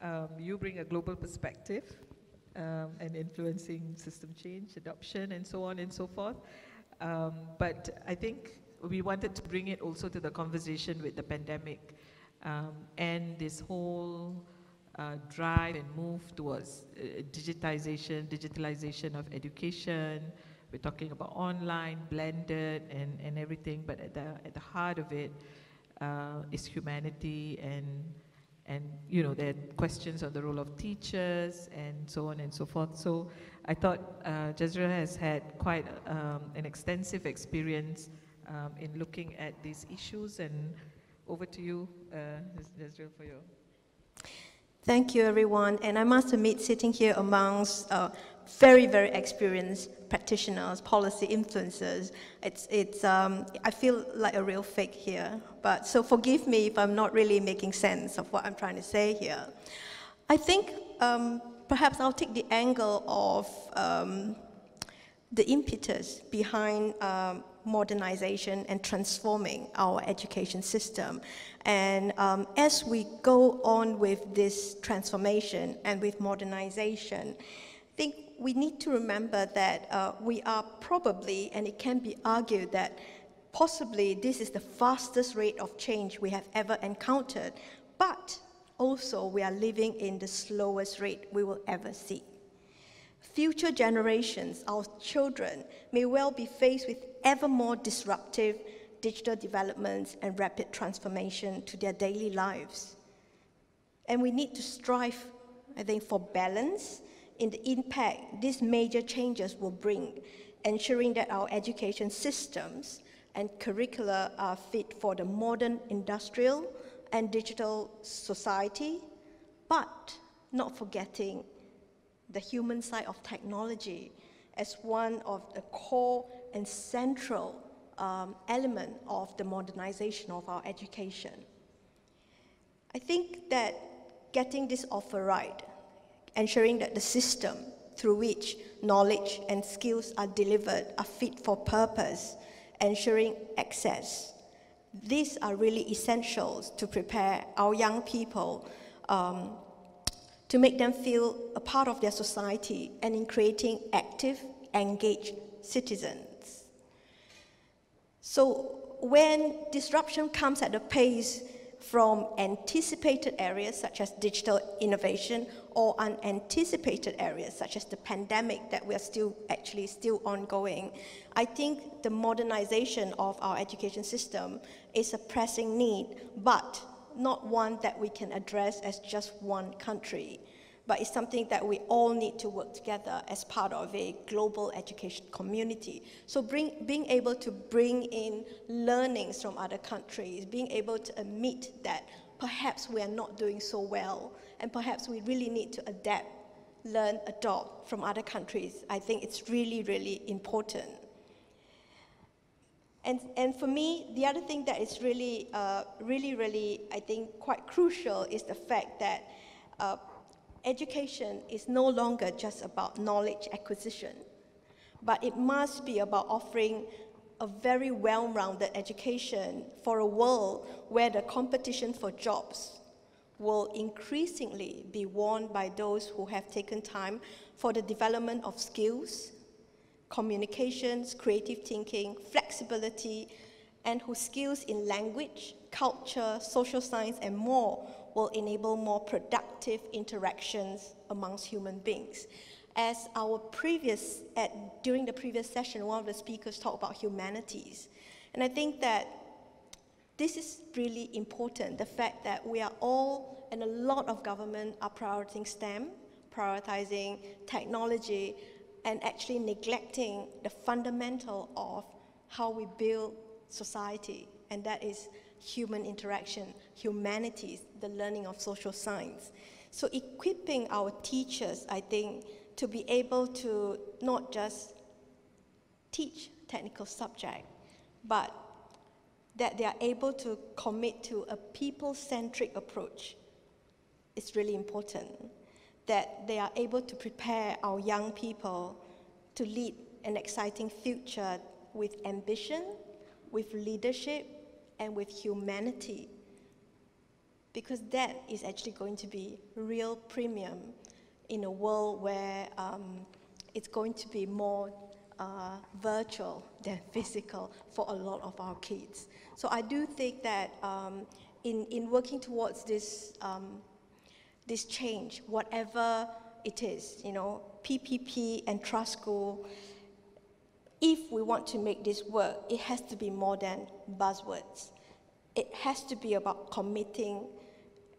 Um, you bring a global perspective um, and influencing system change, adoption, and so on and so forth. Um, but I think we wanted to bring it also to the conversation with the pandemic um, and this whole uh, drive and move towards uh, digitization, digitalization of education. We're talking about online, blended, and, and everything, but at the, at the heart of it uh, is humanity and, and, you know, there are questions on the role of teachers and so on and so forth. So I thought uh, Jazreel has had quite um, an extensive experience um, in looking at these issues and over to you, uh, Jazreel, for your Thank you, everyone. And I must admit, sitting here amongst uh, very, very experienced practitioners, policy influencers, it's, it's, um, I feel like a real fake here. But so forgive me if I'm not really making sense of what I'm trying to say here. I think um, perhaps I'll take the angle of um, the impetus behind um, modernization and transforming our education system. And um, as we go on with this transformation and with modernization, I think we need to remember that uh, we are probably, and it can be argued that possibly this is the fastest rate of change we have ever encountered, but also we are living in the slowest rate we will ever see. Future generations, our children, may well be faced with ever more disruptive digital developments and rapid transformation to their daily lives. And we need to strive, I think, for balance in the impact these major changes will bring, ensuring that our education systems and curricula are fit for the modern industrial and digital society, but not forgetting the human side of technology as one of the core and central um, element of the modernization of our education. I think that getting this offer right, ensuring that the system through which knowledge and skills are delivered are fit for purpose, ensuring access. These are really essentials to prepare our young people um, to make them feel a part of their society and in creating active, engaged citizens. So when disruption comes at a pace from anticipated areas such as digital innovation or unanticipated areas such as the pandemic that we are still actually still ongoing, I think the modernization of our education system is a pressing need, but not one that we can address as just one country but it's something that we all need to work together as part of a global education community. So bring, being able to bring in learnings from other countries, being able to admit that perhaps we are not doing so well, and perhaps we really need to adapt, learn, adopt from other countries, I think it's really, really important. And, and for me, the other thing that is really, uh, really, really, I think, quite crucial is the fact that uh, education is no longer just about knowledge acquisition, but it must be about offering a very well rounded education for a world where the competition for jobs will increasingly be won by those who have taken time for the development of skills, communications, creative thinking, flexibility, and whose skills in language, culture, social science, and more will enable more productive interactions amongst human beings. As our previous, at, during the previous session, one of the speakers talked about humanities. And I think that this is really important, the fact that we are all, and a lot of government are prioritizing STEM, prioritizing technology, and actually neglecting the fundamental of how we build society, and that is human interaction, humanities, the learning of social science. So equipping our teachers, I think, to be able to not just teach technical subject, but that they are able to commit to a people-centric approach is really important. That they are able to prepare our young people to lead an exciting future with ambition, with leadership, and with humanity. Because that is actually going to be real premium in a world where um, it's going to be more uh, virtual than *laughs* physical for a lot of our kids. So I do think that um, in, in working towards this, um, this change, whatever it is, you know, PPP and Trust School, if we want to make this work, it has to be more than buzzwords. It has to be about committing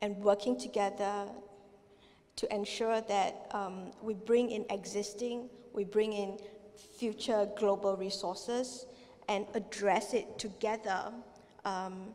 and working together to ensure that um, we bring in existing, we bring in future global resources and address it together um,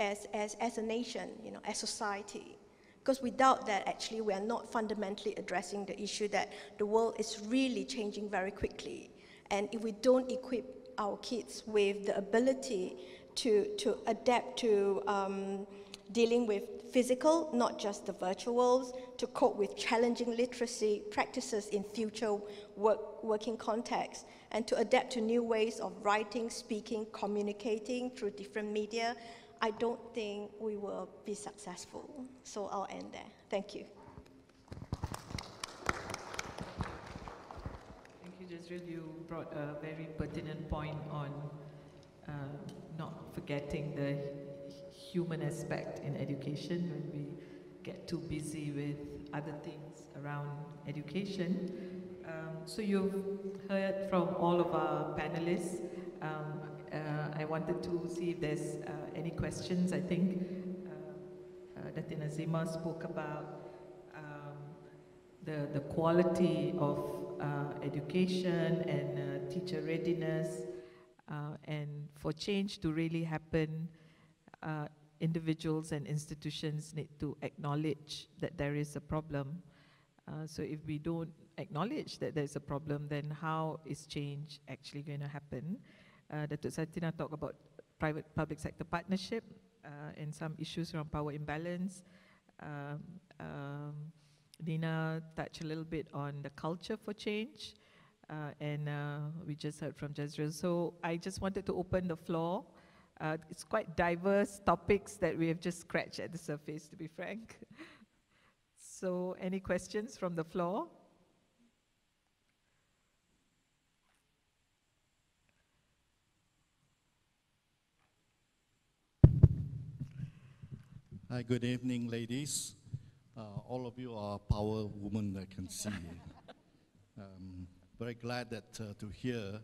as, as, as a nation, you know, as society. Because without that, actually, we are not fundamentally addressing the issue that the world is really changing very quickly. And if we don't equip our kids with the ability to, to adapt to um, dealing with physical, not just the virtual worlds, to cope with challenging literacy practices in future work, working contexts, and to adapt to new ways of writing, speaking, communicating through different media, I don't think we will be successful. So I'll end there. Thank you. Thank you, Jazreel, you brought a very pertinent point on uh, not forgetting the human aspect in education when we get too busy with other things around education. Um, so you've heard from all of our panelists. Um, I wanted to see if there's uh, any questions. I think uh, uh Datin Azimah spoke about um, the, the quality of uh, education and uh, teacher readiness, uh, and for change to really happen, individuals and institutions need to acknowledge that there is a problem. so if we don't acknowledge that there's a problem, then how is change actually going to happen? Uh, Datuk Satinah talked about private-public sector partnership uh, and some issues around power imbalance. Um, um, Nina touched a little bit on the culture for change, uh, and uh, we just heard from Jazreel. So I just wanted to open the floor. Uh, it's quite diverse topics that we have just scratched at the surface, to be frank. *laughs* so any questions from the floor? Hi, good evening, ladies. Uh, all of you are power women, I can see. *laughs* um, very glad that uh, to hear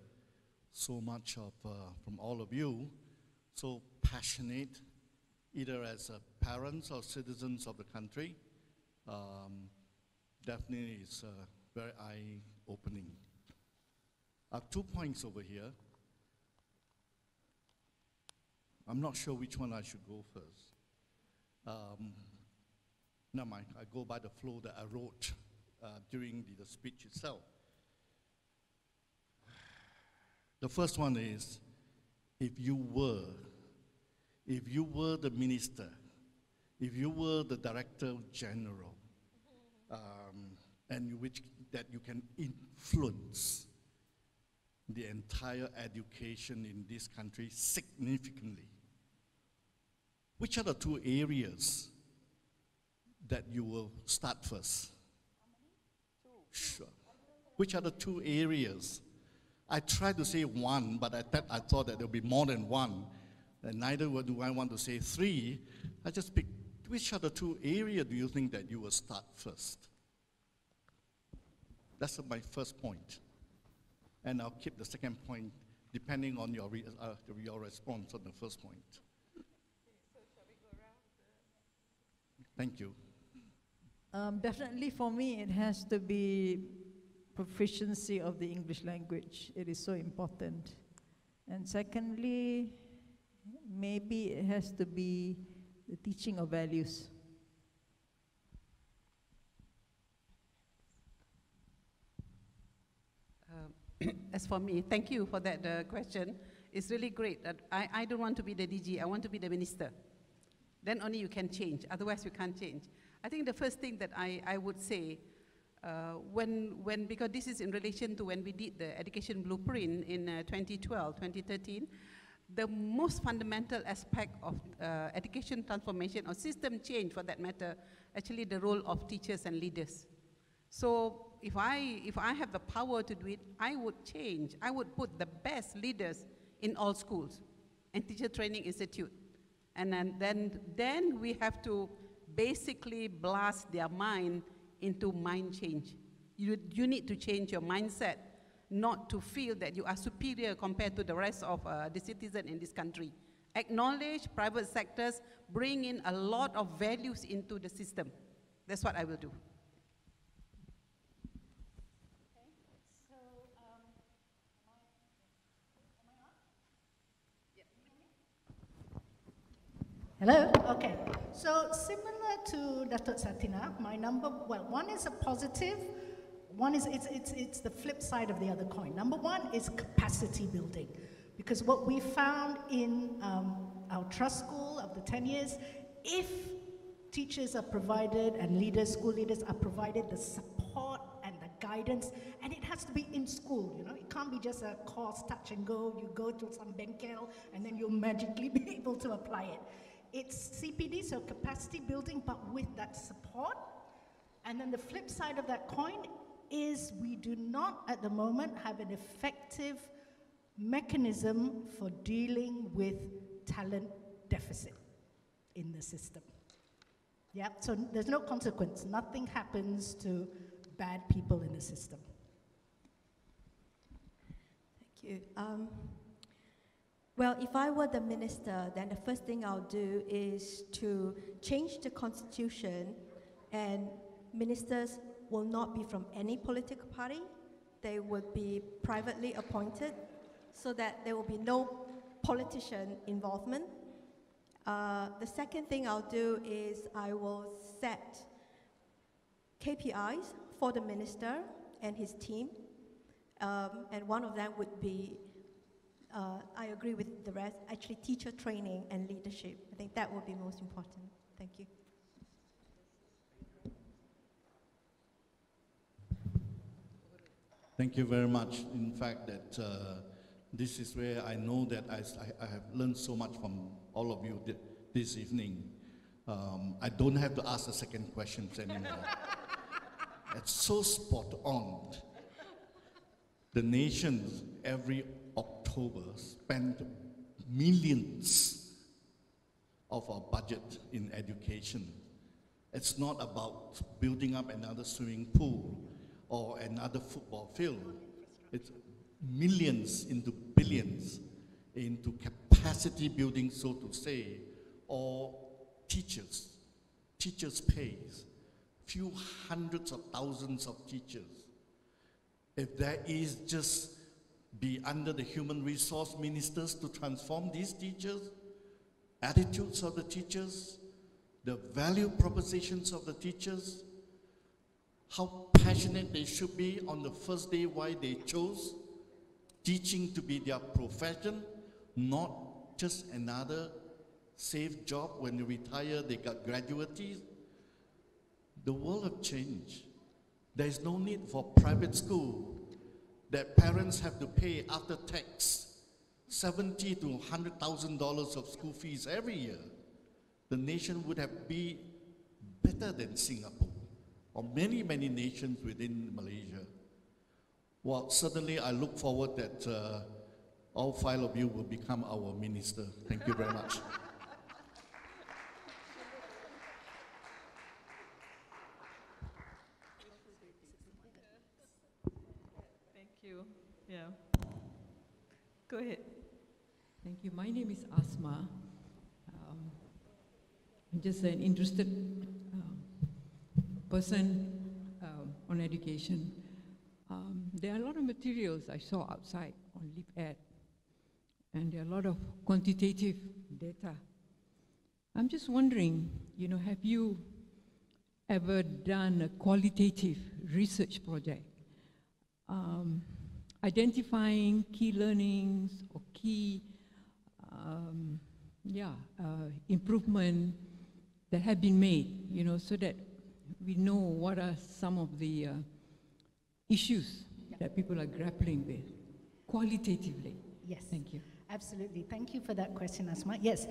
so much of uh, from all of you, so passionate, either as parents or citizens of the country. Um, definitely is uh, very eye-opening. I have two points over here. I'm not sure which one I should go first. Um, Never mind, I go by the flow that I wrote uh, during the, the speech itself. The first one is if you were, if you were the minister, if you were the director general, um, and which that you can influence the entire education in this country significantly. Which are the two areas that you will start first? Sure. Which are the two areas? I tried to say one, but I, th- I thought that there would be more than one. And neither do I want to say three. I just picked which are the two areas do you think that you will start first? That's my first point. And I'll keep the second point depending on your, re- uh, your response on the first point. Thank you. Um, definitely for me, it has to be proficiency of the English language. It is so important. And secondly, maybe it has to be the teaching of values. Um, *coughs* as for me, thank you for that uh, question. It's really great. That I, I don't want to be the DG, I want to be the minister. Then only you can change, otherwise, you can't change. I think the first thing that I, I would say, uh, when, when, because this is in relation to when we did the education blueprint in uh, 2012, 2013, the most fundamental aspect of uh, education transformation or system change for that matter, actually the role of teachers and leaders. So if I, if I have the power to do it, I would change. I would put the best leaders in all schools and teacher training institute. And then, then, then we have to basically blast their mind into mind change. You, you need to change your mindset, not to feel that you are superior compared to the rest of uh, the citizens in this country. Acknowledge private sectors, bring in a lot of values into the system. That's what I will do. Hello? Okay. So similar to Datuk Satinah, my number, well, one is a positive, one is, it's, it's, it's the flip side of the other coin. Number one is capacity building. Because what we found in um, our trust school of the 10 years, if teachers are provided and leaders, school leaders are provided the support and the guidance, and it has to be in school, you know, it can't be just a course, touch and go, you go to some benkel, and then you'll magically *laughs* be able to apply it. It's CPD, so capacity building, but with that support. And then the flip side of that coin is we do not at the moment have an effective mechanism for dealing with talent deficit in the system. Yeah, so there's no consequence. Nothing happens to bad people in the system. Thank you. Um, well, if I were the minister, then the first thing I'll do is to change the constitution, and ministers will not be from any political party. They would be privately appointed so that there will be no politician involvement. Uh, the second thing I'll do is I will set KPIs for the minister and his team. Um, and one of them would be uh, I agree with the rest, actually teacher training and leadership. I think that would be most important. Thank you. Thank you very much. In fact, that uh, this is where I know that I, I, have learned so much from all of you th this evening. Um, I don't have to ask the second questions anymore. *laughs* it's so spot on. The nations every October spent millions of our budget in education. It's not about building up another swimming pool or another football field. It's millions into billions into capacity building, so to say, or teachers. Teachers pays few hundreds of thousands of teachers. If there is just be under the human resource ministers to transform these teachers, attitudes of the teachers, the value propositions of the teachers, how passionate they should be on the first day why they chose teaching to be their profession, not just another safe job when they retire, they got gratuities. The world have changed. There is no need for private school that parents have to pay after tax seventy to hundred thousand dollars of school fees every year. The nation would have been better than Singapore or many many nations within Malaysia. Well, certainly I look forward that uh, all five of you will become our minister. Thank you very much. *laughs* Thank you. Yeah. Go ahead. Thank you. My name is Asma. Um, I'm just an interested um, person um, on education. Um, there are a lot of materials I saw outside on LeapEd, and there are a lot of quantitative data. I'm just wondering, you know, have you ever done a qualitative research project um, identifying key learnings or key um, yeah, uh, improvement that have been made, you know, so that we know what are some of the uh, issues that people are grappling with qualitatively. Yes. Thank you. Absolutely. Thank you for that question, Asma. Yes,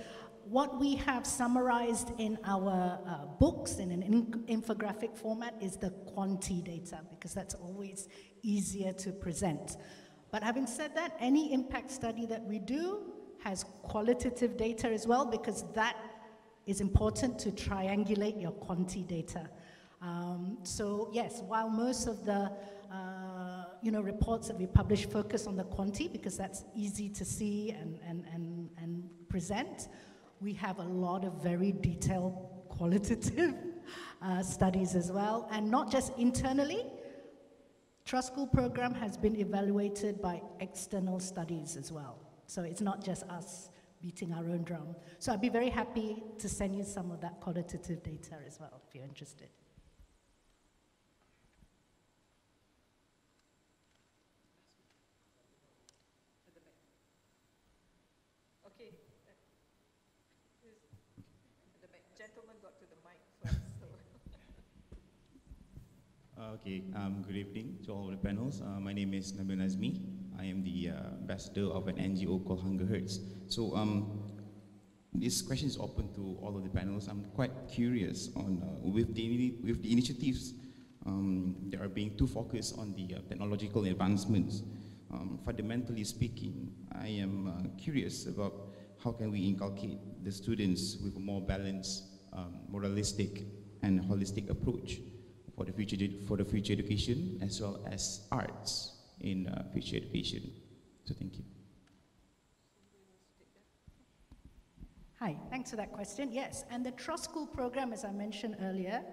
what we have summarized in our uh, books in an in- infographic format is the quanti data because that's always easier to present. But having said that, any impact study that we do has qualitative data as well because that is important to triangulate your quanti data. Um, so yes, while most of the uh, you know, reports that we publish focus on the quanti because that's easy to see and, and, and, and present. We have a lot of very detailed qualitative *laughs* uh, studies as well, and not just internally. Trust School program has been evaluated by external studies as well. So it's not just us beating our own drum. So I'd be very happy to send you some of that qualitative data as well if you're interested. Okay. The gentleman got to the mic first. So. Uh, Okay, um, good evening to all the panels. Uh, my name is Nabil Nazmi. I am the uh, ambassador of an NGO called Hunger Hurts. So um, this question is open to all of the panels. I'm quite curious on uh, with the with the initiatives um, that are being too focused on the uh, technological advancements. Um, fundamentally speaking, I am uh, curious about how can we inculcate the students with a more balanced, um, moralistic, and holistic approach for the future for the future education as well as arts in uh, future education. So thank you. Hi, thanks for that question. Yes, and the Trust School program, as I mentioned earlier,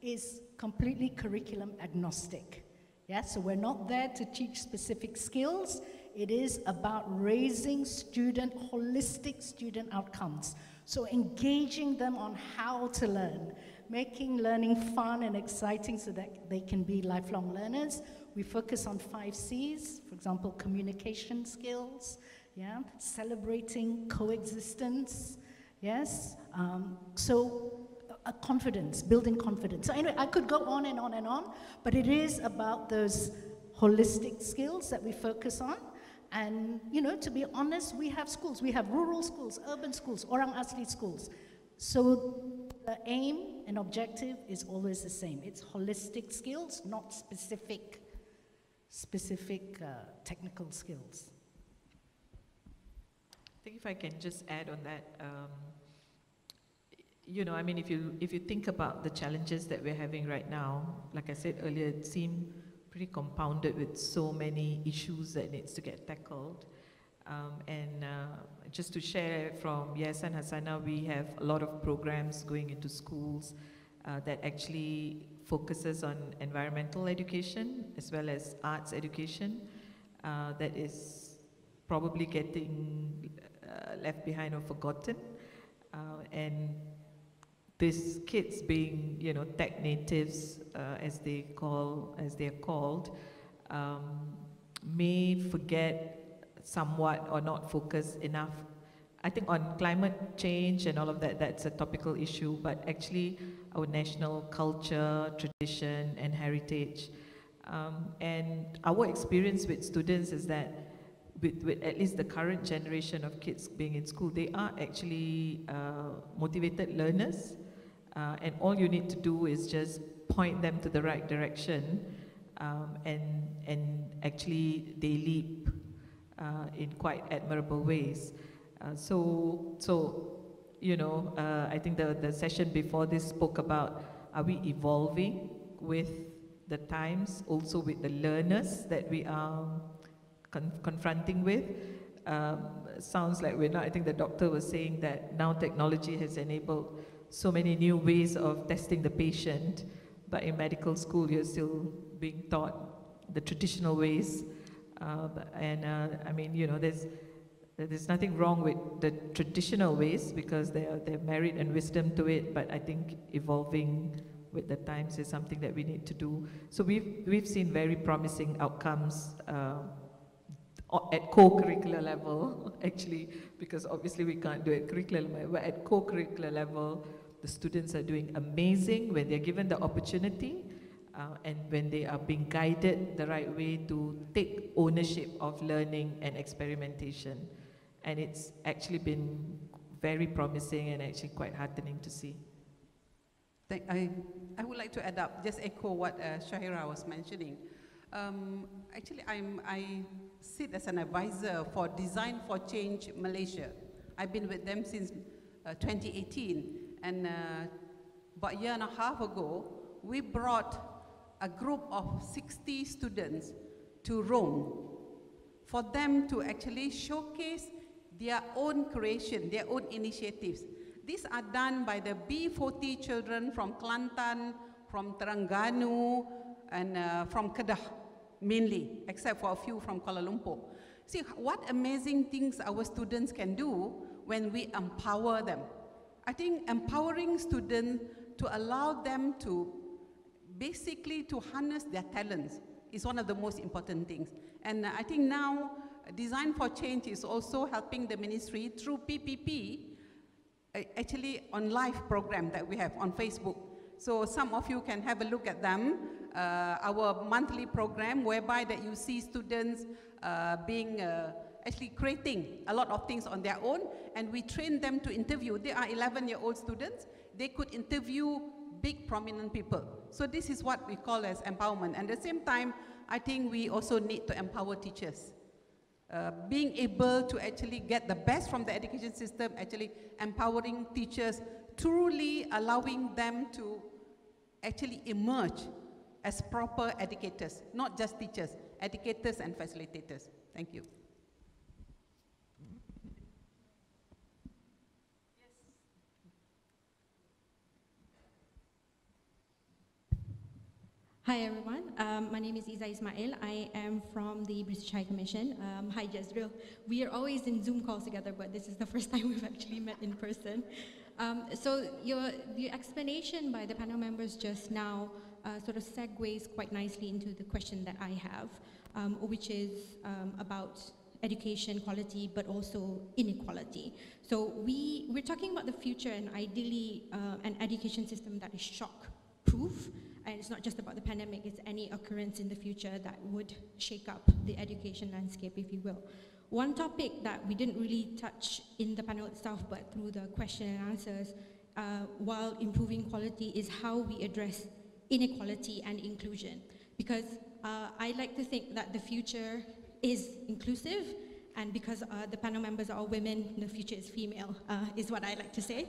is completely curriculum agnostic. Yes, so we're not there to teach specific skills. It is about raising student, holistic student outcomes. So engaging them on how to learn, making learning fun and exciting so that they can be lifelong learners. We focus on five C's, for example, communication skills, yeah, celebrating coexistence, yes. Um, so a confidence, building confidence. So anyway, I could go on and on and on, but it is about those holistic skills that we focus on. And you know, to be honest, we have schools. We have rural schools, urban schools, Orang Asli schools. So the aim and objective is always the same. It's holistic skills, not specific, specific uh, technical skills. I think if I can just add on that, um, you know, I mean, if you if you think about the challenges that we're having right now, like I said earlier, it seemed pretty compounded with so many issues that needs to get tackled. Um, and uh, just to share from Yayasan Hasanah, we have a lot of programs going into schools uh, that actually focuses on environmental education as well as arts education. Uh, that is probably getting uh, left behind or forgotten. Uh, and these kids being, you know, tech natives, uh, as they call, as they are called, um, may forget somewhat or not focused enough I think on climate change and all of that, that's a topical issue, but actually our national culture, tradition, and heritage. Um, and our experience with students is that with, with, at least the current generation of kids being in school, they are actually uh, motivated learners. Uh, and all you need to do is just point them to the right direction um, and, and actually they leap uh, in quite admirable ways. Uh, so, so, you know, uh, I think the, the session before this spoke about are we evolving with the times, also with the learners that we are con confronting with. Um, sounds like we're not, I think the doctor was saying that now technology has enabled so many new ways of testing the patient, but in medical school you're still being taught the traditional ways. Uh, and uh, I mean, you know, there's, there's nothing wrong with the traditional ways because there, there merit and wisdom to it, but I think evolving with the times is something that we need to do. So we've, we've seen very promising outcomes uh, at co-curricular level, *laughs* actually, because obviously we can't do it curricular level, but at co-curricular level, the students are doing amazing when they're given the opportunity uh, and when they are being guided the right way to take ownership of learning and experimentation. And it's actually been very promising and actually quite heartening to see. I, I would like to add up, just echo what uh, Shahira was mentioning. Um, actually, I'm, I sit as an advisor for Design for Change Malaysia. I've been with them since uh, 2018. And uh, about a year and a half ago, we brought a group of 60 students to Rome for them to actually showcase their own creation, their own initiatives. These are done by the B40 children from Kelantan, from Terengganu, and uh, from Kedah, mainly, except for a few from Kuala Lumpur. See what amazing things our students can do when we empower them. I think empowering students to allow them to basically to harness their talents is one of the most important things. And I think now Design for Change is also helping the ministry through PPP actually on live program that we have on Facebook. So some of you can have a look at them. Uh, our monthly program whereby that you see students uh, being uh, actually creating a lot of things on their own and we train them to interview. They are 11 year old students. They could interview big prominent people. So this is what we call as empowerment. And at the same time, I think we also need to empower teachers. Uh, being able to actually get the best from the education system, actually empowering teachers, truly allowing them to actually emerge as proper educators, not just teachers, educators and facilitators. Thank you. Hi everyone, um, my name is Isa Ismail. I am from the British High Commission. Um, hi Jazreel. We are always in Zoom calls together, but this is the *laughs* first time we've actually met in person. Um, so your, your explanation by the panel members just now uh, sort of segues quite nicely into the question that I have, um, which is um, about education quality, but also inequality. So we, we're talking about the future and ideally uh, an education system that is shock-proof, and it's not just about the pandemic, it's any occurrence in the future that would shake up the education landscape, if you will. One topic that we didn't really touch in the panel itself, but through the question and answers, uh, while improving quality, is how we address inequality and inclusion. Because uh, I like to think that the future is inclusive, and because uh, the panel members are all women, the future is female, uh, is what I like to say.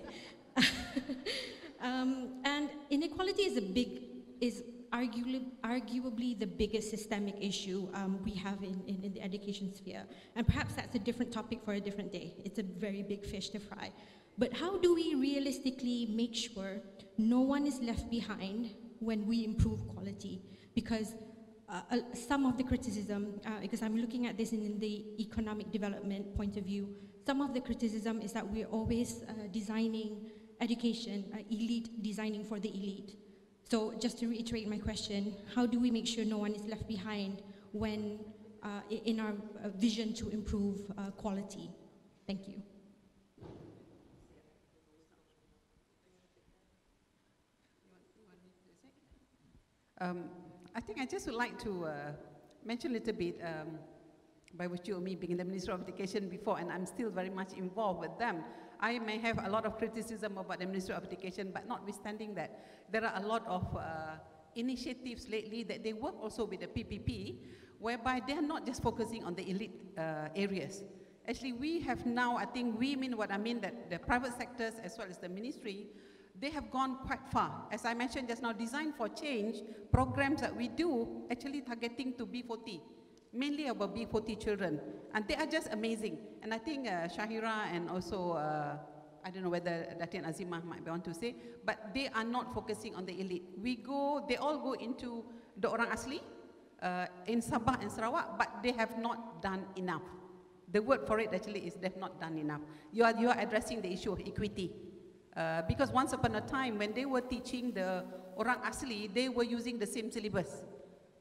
*laughs* um, and inequality is a big is arguably, arguably the biggest systemic issue um, we have in, in, in, the education sphere. And perhaps that's a different topic for a different day. It's a very big fish to fry. But how do we realistically make sure no one is left behind when we improve quality? Because uh, uh, some of the criticism, uh, because I'm looking at this in, in, the economic development point of view, some of the criticism is that we're always uh, designing education, uh, elite designing for the elite. So just to reiterate my question, how do we make sure no one is left behind when uh, in our uh, vision to improve uh, quality? Thank you. Um, I think I just would like to uh, mention a little bit um, by virtue of me being the Minister of Education before, and I'm still very much involved with them. I may have a lot of criticism about the Ministry of Education, but notwithstanding that, there are a lot of uh, initiatives lately that they work also with the PPP, whereby they're not just focusing on the elite uh, areas. Actually, we have now, I think we mean what I mean, that the private sectors as well as the ministry, they have gone quite far. As I mentioned just now, Design for Change programs that we do actually targeting to B40, mainly about B40 children. And they are just amazing. And I think uh, Shahira and also, uh, I don't know whether Datin Azimah might on to say, but they are not focusing on the elite. We go, they all go into the orang asli uh, in Sabah and Sarawak, but they have not done enough. The word for it actually is they've not done enough. You are, you are addressing the issue of equity. Uh, because once upon a time, when they were teaching the orang asli, they were using the same syllabus.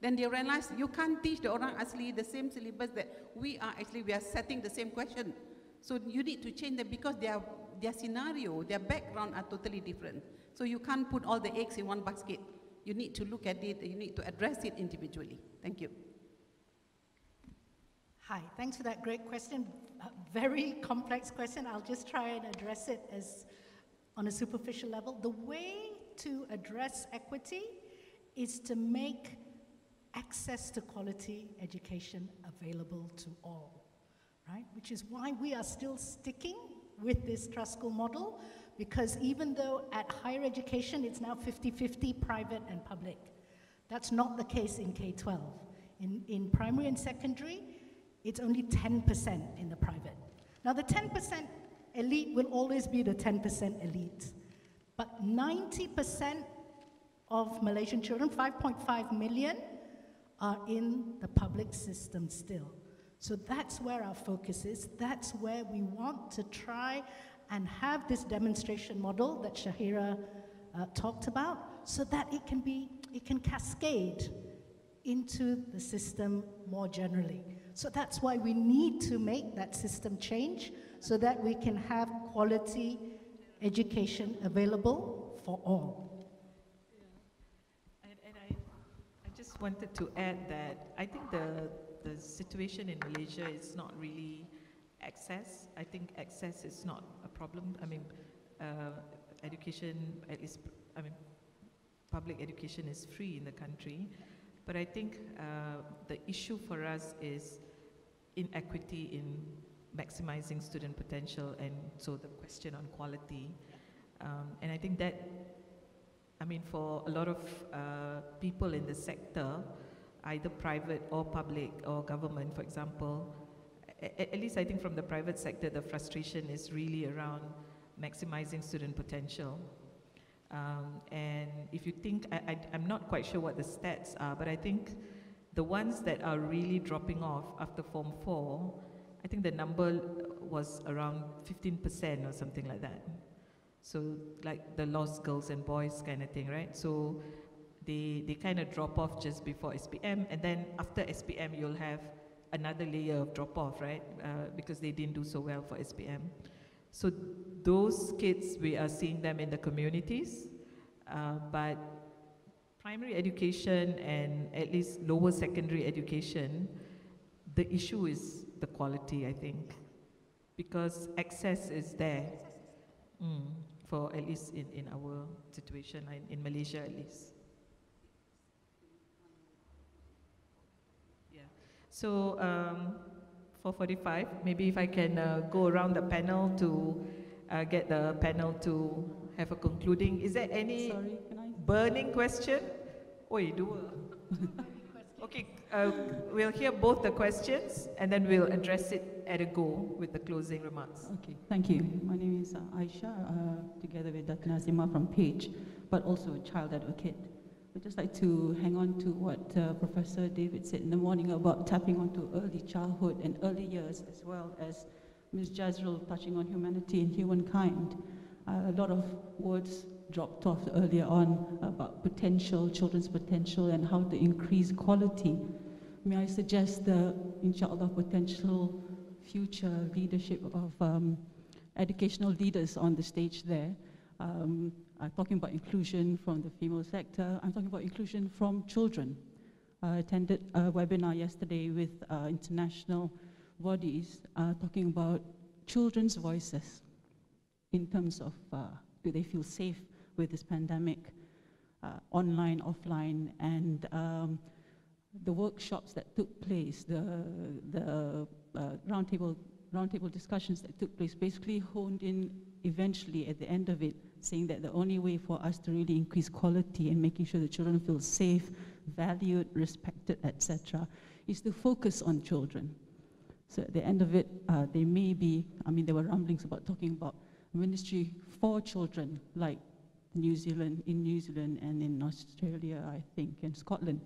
Then they realize you can't teach the orang asli the same syllabus that we are actually, we are setting the same question. So you need to change them because their, their scenario, their background are totally different. So you can't put all the eggs in one basket. You need to look at it, you need to address it individually. Thank you. Hi, thanks for that great question. A very complex question. I'll just try and address it as on a superficial level. The way to address equity is to make access to quality education available to all, right? Which is why we are still sticking with this trust school model, because even though at higher education it's now 50-50 private and public, that's not the case in K-12. In, in primary and secondary, it's only 10% in the private. Now, the 10% elite will always be the 10% elite. But 90% of Malaysian children, 5.5 million, are in the public system still. So that's where our focus is. That's where we want to try and have this demonstration model that Shahira uh, talked about so that it can be, it can cascade into the system more generally. So that's why we need to make that system change so that we can have quality education available for all. And, and I, I just wanted to add that I think the, the situation in Malaysia is not really access. I think access is not a problem. I mean, uh, education, at least, I mean, public education is free in the country. But I think uh, the issue for us is inequity in maximizing student potential and so the question on quality. Um, and I think that, I mean, for a lot of uh, people in the sector, either private or public or government, for example, at, at least I think from the private sector, the frustration is really around maximizing student potential. Um, and if you think, I, am not quite sure what the stats are, but I think the ones that are really dropping off after Form 4, I think the number was around 15% or something like that. So like the lost girls and boys kind of thing, right? So they, they kind of drop off just before SPM, and then after SPM, you'll have another layer of drop off, right? Uh, because they didn't do so well for SPM. So those kids, we are seeing them in the communities, uh, but primary education and at least lower secondary education, the issue is the quality, I think, because access is there mm, for at least in, in our situation, in, in Malaysia at least. Yeah. So um, 4.45. Maybe if I can uh, go around the panel to uh, get the panel to have a concluding. Is there any Sorry, burning question? Oi, do *laughs* Okay, uh, we'll hear both the questions and then we'll address it at a go with the closing remarks. Okay, thank you. My name is uh, Aisha, uh, together with Dr. Nazima from PAGE, but also a child advocate. I'd just like to hang on to what uh, Professor David said in the morning about tapping onto early childhood and early years, as well as Ms. Jazreel touching on humanity and humankind. Uh, a lot of words dropped off earlier on about potential, children's potential, and how to increase quality. May I suggest the, inshallah, potential future leadership of um, educational leaders on the stage there? Um, I'm talking about inclusion from the female sector. I'm talking about inclusion from children. I attended a webinar yesterday with uh, international bodies uh, talking about children's voices in terms of uh, do they feel safe with this pandemic, uh, online, offline, and um, the workshops that took place, the, the roundtable, roundtable discussions that took place basically honed in eventually at the end of it, saying that the only way for us to really increase quality and making sure the children feel safe, valued, respected, etc., is to focus on children. So at the end of it, uh, there may be, I mean, there were rumblings about talking about ministry for children, like New Zealand, in New Zealand and in Australia, I think, and Scotland.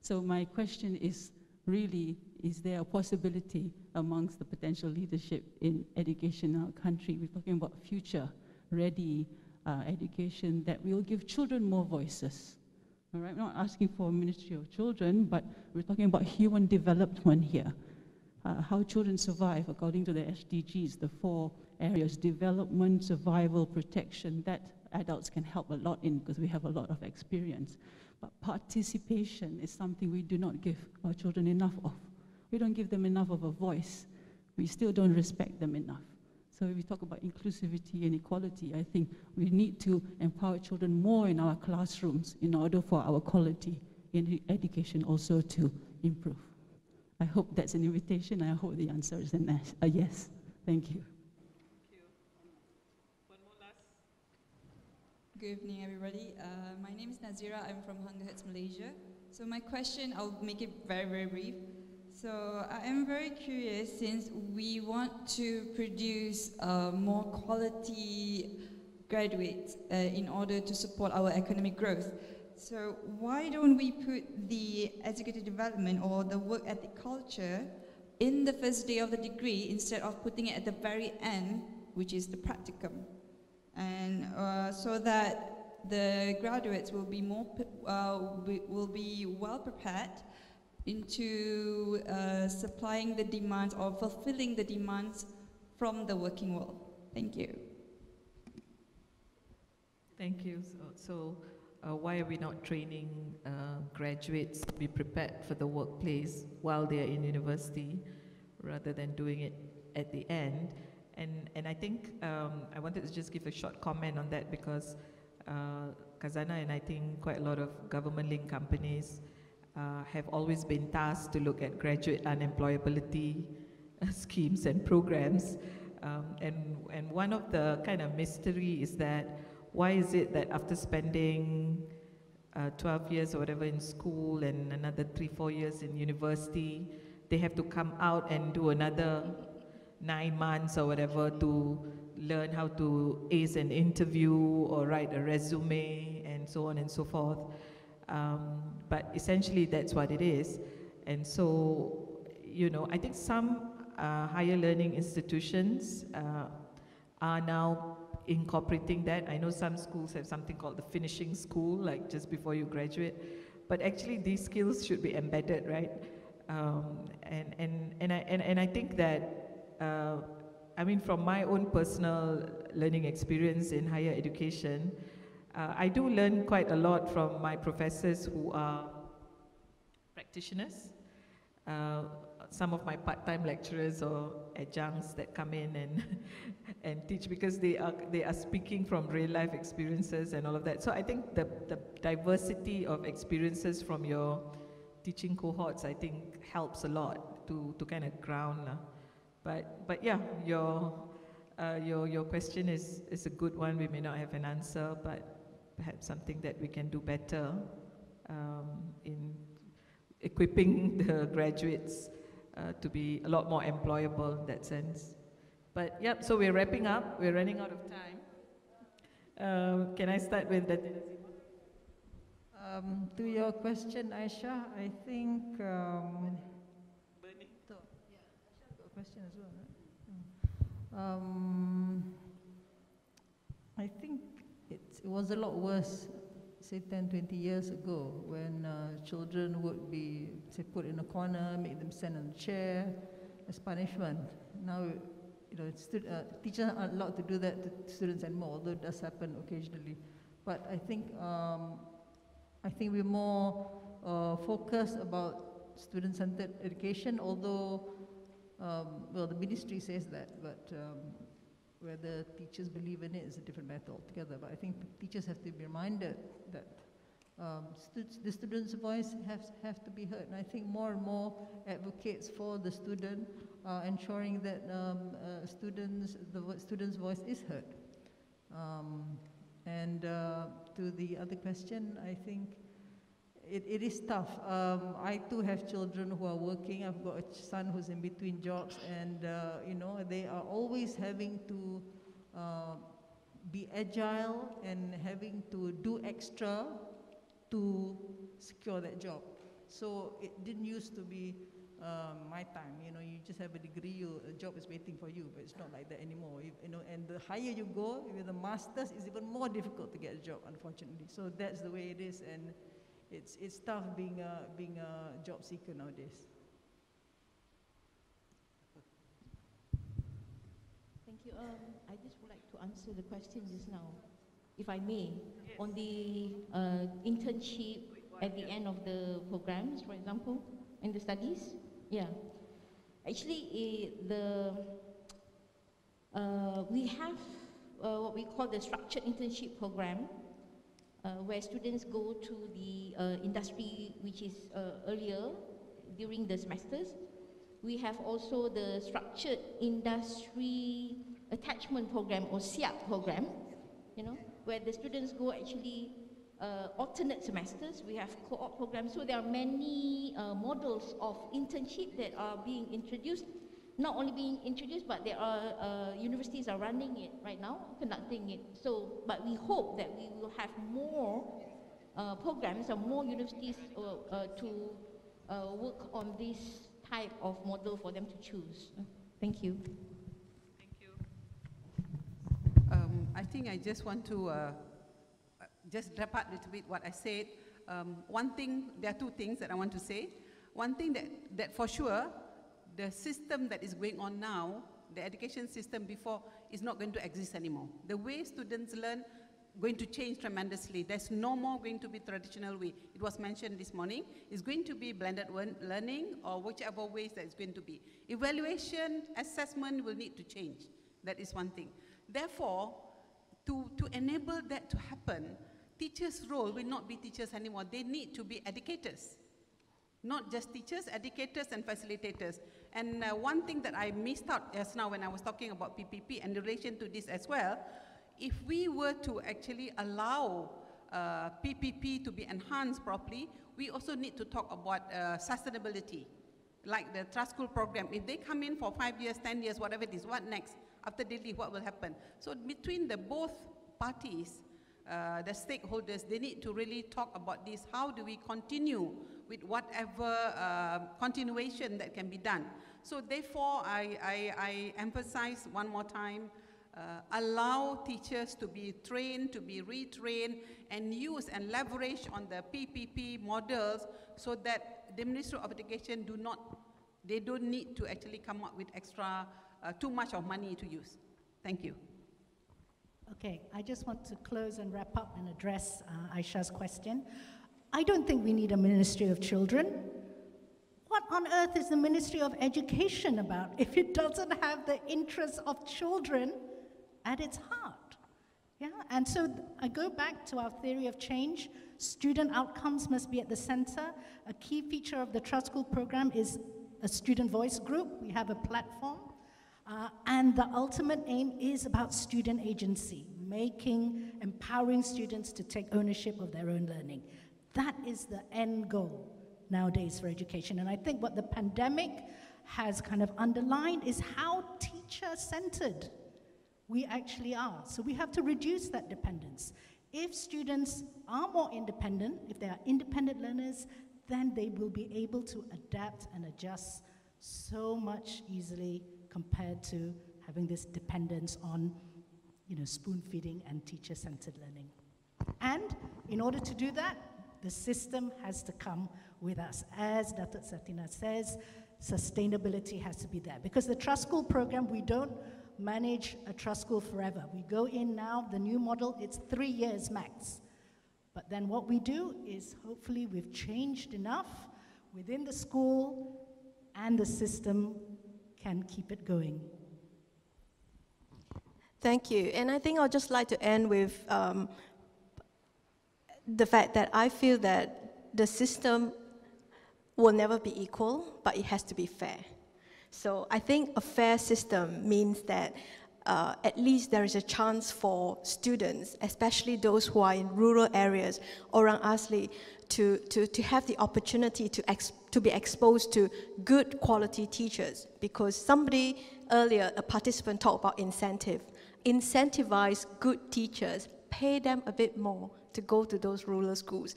So my question is really, is there a possibility amongst the potential leadership in education in our country, we're talking about future-ready uh, education, that will give children more voices? All right, we're not asking for a ministry of children, but we're talking about human development here. Uh, how children survive according to the SDGs, the four areas, development, survival, protection, that adults can help a lot in because we have a lot of experience. But participation is something we do not give our children enough of. We don't give them enough of a voice. We still don't respect them enough. So if we talk about inclusivity and equality, I think we need to empower children more in our classrooms in order for our quality in education also to improve. I hope that's an invitation. I hope the answer is a yes. Thank you. Thank you. One more last. Good evening, everybody. Uh, my name is Nazira. I'm from Hunger Hearts Malaysia. So my question, I'll make it very, very brief. So I am very curious since we want to produce uh, more quality graduates uh, in order to support our economic growth. So why don't we put the executive development or the work ethic culture in the first day of the degree instead of putting it at the very end, which is the practicum? and uh, so that the graduates will be more uh, will be well prepared into uh, supplying the demands or fulfilling the demands from the working world. Thank you. Thank you. So, so uh, why are we not training uh, graduates to be prepared for the workplace while they are in university rather than doing it at the end? And, and I think um, I wanted to just give a short comment on that because uh, Khazanah and I think quite a lot of government-linked companies uh, have always been tasked to look at graduate unemployability *laughs* schemes and programs. Um, and, and one of the kind of mystery is that why is it that after spending uh, 12 years or whatever in school and another three, four years in university, they have to come out and do another nine months or whatever to learn how to ace an interview or write a resume and so on and so forth. Um, but essentially, that's what it is. And so, you know, I think some uh, higher learning institutions uh, are now incorporating that. I know some schools have something called the finishing school, like just before you graduate. But actually, these skills should be embedded, right? Um, and, and, and, I, and, and I think that uh, I mean, from my own personal learning experience in higher education, uh, I do learn quite a lot from my professors who are practitioners. Uh, some of my part-time lecturers or adjuncts that come in and *laughs* and teach because they are they are speaking from real life experiences and all of that. So I think the the diversity of experiences from your teaching cohorts I think helps a lot to to kind of ground. Uh, but, but yeah, your, uh, your, your question is, is a good one. We may not have an answer, but perhaps something that we can do better um, in equipping *laughs* the graduates uh, to be a lot more employable in that sense. But yep, so we're wrapping up. We're running out of time. Uh, can I start with that? Um, to your question, Aisha, I think um, question as well, right? Um, I think it, was a lot worse, say 10, 20 years ago, when uh, children would be, say, put in a corner, make them stand on a chair as punishment. Now, you know, uh, teachers aren't allowed to do that to students anymore, although it does happen occasionally. But I think, um, I think we're more uh, focused about student-centered education, although, um, well, the ministry says that, but um, whether teachers believe in it is a different matter altogether. But I think teachers have to be reminded that um, stu the student's voice has have to be heard. And I think more and more advocates for the student, uh, ensuring that um, uh, students, the student's voice is heard. Um, and uh, to the other question, I think it, it is tough. Um, I too have children who are working. I've got a son who's in between jobs, and uh, you know they are always having to uh, be agile and having to do extra to secure that job. So it didn't used to be um, my time. You know, you just have a degree, you, a job is waiting for you, but it's not like that anymore. You, you know, and the higher you go with the masters, it's even more difficult to get a job, unfortunately. So that's the way it is, and it's, it's tough being a, being a job seeker nowadays. Thank you. Um, I just would like to answer the question just now, if I may, yes. on the uh, internship at the end of the programs, for example, in the studies. Yeah. Actually, uh, the uh, we have uh, what we call the structured internship program, where students go to the uh, industry which is uh, earlier during the semesters. We have also the structured industry attachment program or SIAP program, you know, where the students go actually uh, alternate semesters. We have co-op programs. So there are many uh, models of internship that are being introduced not only being introduced, but there are uh, universities are running it right now, conducting it. So, but we hope that we will have more uh, programs and more universities uh, uh to uh, work on this type of model for them to choose. Thank you. Thank you. Um, I think I just want to uh, just wrap up a little bit what I said. Um, one thing, there are two things that I want to say. One thing that, that for sure the system that is going on now, the education system before, is not going to exist anymore. The way students learn going to change tremendously. There's no more going to be traditional way. It was mentioned this morning. It's going to be blended learning or whichever ways that it's going to be. Evaluation, assessment will need to change. That is one thing. Therefore, to, to enable that to happen, teachers' role will not be teachers anymore. They need to be educators. Not just teachers, educators and facilitators. And uh, one thing that I missed out just now when I was talking about PPP and relation to this as well, if we were to actually allow uh, PPP to be enhanced properly, we also need to talk about uh, sustainability, like the trust school program. If they come in for five years, 10 years, whatever it is, what next? After they leave, what will happen? So between the both parties, uh, the stakeholders, they need to really talk about this. How do we continue with whatever uh, continuation that can be done. So therefore, I, I, I emphasize one more time, uh, allow teachers to be trained, to be retrained, and use and leverage on the PPP models so that the Ministry of Education do not, they don't need to actually come up with extra, uh, too much of money to use. Thank you. Okay, I just want to close and wrap up and address uh, Aisha's question. I don't think we need a Ministry of Children. What on earth is the Ministry of Education about *laughs* if it doesn't have the interests of children at its heart? Yeah, and so I go back to our theory of change. Student outcomes must be at the center. A key feature of the Trust School program is a student voice group. We have a platform. Uh, and the ultimate aim is about student agency, making, empowering students to take ownership of their own learning. That is the end goal nowadays for education. And I think what the pandemic has kind of underlined is how teacher centered we actually are. So we have to reduce that dependence. If students are more independent, if they are independent learners, then they will be able to adapt and adjust so much easily compared to having this dependence on you know, spoon feeding and teacher centered learning. And in order to do that, the system has to come with us. As Dr. Satinah says, sustainability has to be there. Because the Trust School program, we don't manage a trust school forever. We go in now, the new model, it's three years max. But then what we do is hopefully we've changed enough within the school and the system can keep it going. Thank you. And I think I'd just like to end with um, the fact that I feel that the system will never be equal, but it has to be fair. So I think a fair system means that uh, at least there is a chance for students, especially those who are in rural areas, Orang Asli, to, to, to have the opportunity to, to be exposed to good quality teachers. Because somebody earlier, a participant talked about incentive. Incentivize good teachers, pay them a bit more to go to those rural schools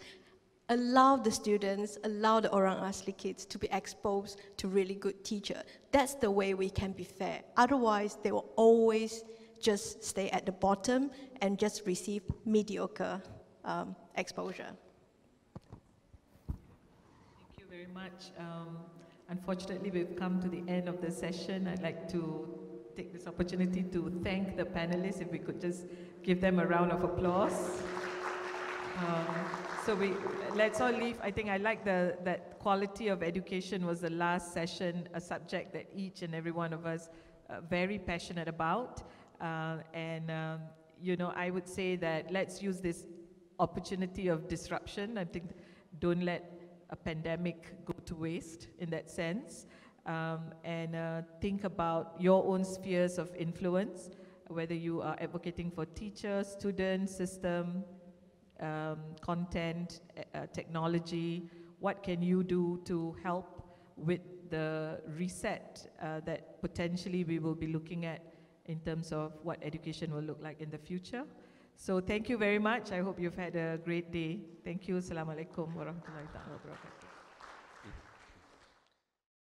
allow the students, allow the Orang Asli kids to be exposed to really good teacher. That's the way we can be fair. Otherwise, they will always just stay at the bottom and just receive mediocre um, exposure. Thank you very much. Um, unfortunately, we've come to the end of the session. I'd like to take this opportunity to thank the panelists. If we could just give them a round of applause. Um, so we let's all leave. I think I like the that quality of education was the last session, a subject that each and every one of us uh, very passionate about. Uh, and um, you know, I would say that let's use this opportunity of disruption. I think don't let a pandemic go to waste in that sense. Um, and uh, think about your own spheres of influence, whether you are advocating for teachers, students, system, um, content, uh, technology, what can you do to help with the reset uh, that potentially we will be looking at in terms of what education will look like in the future. So thank you very much. I hope you've had a great day. Thank you. Assalamualaikum warahmatullahi wabarakatuh.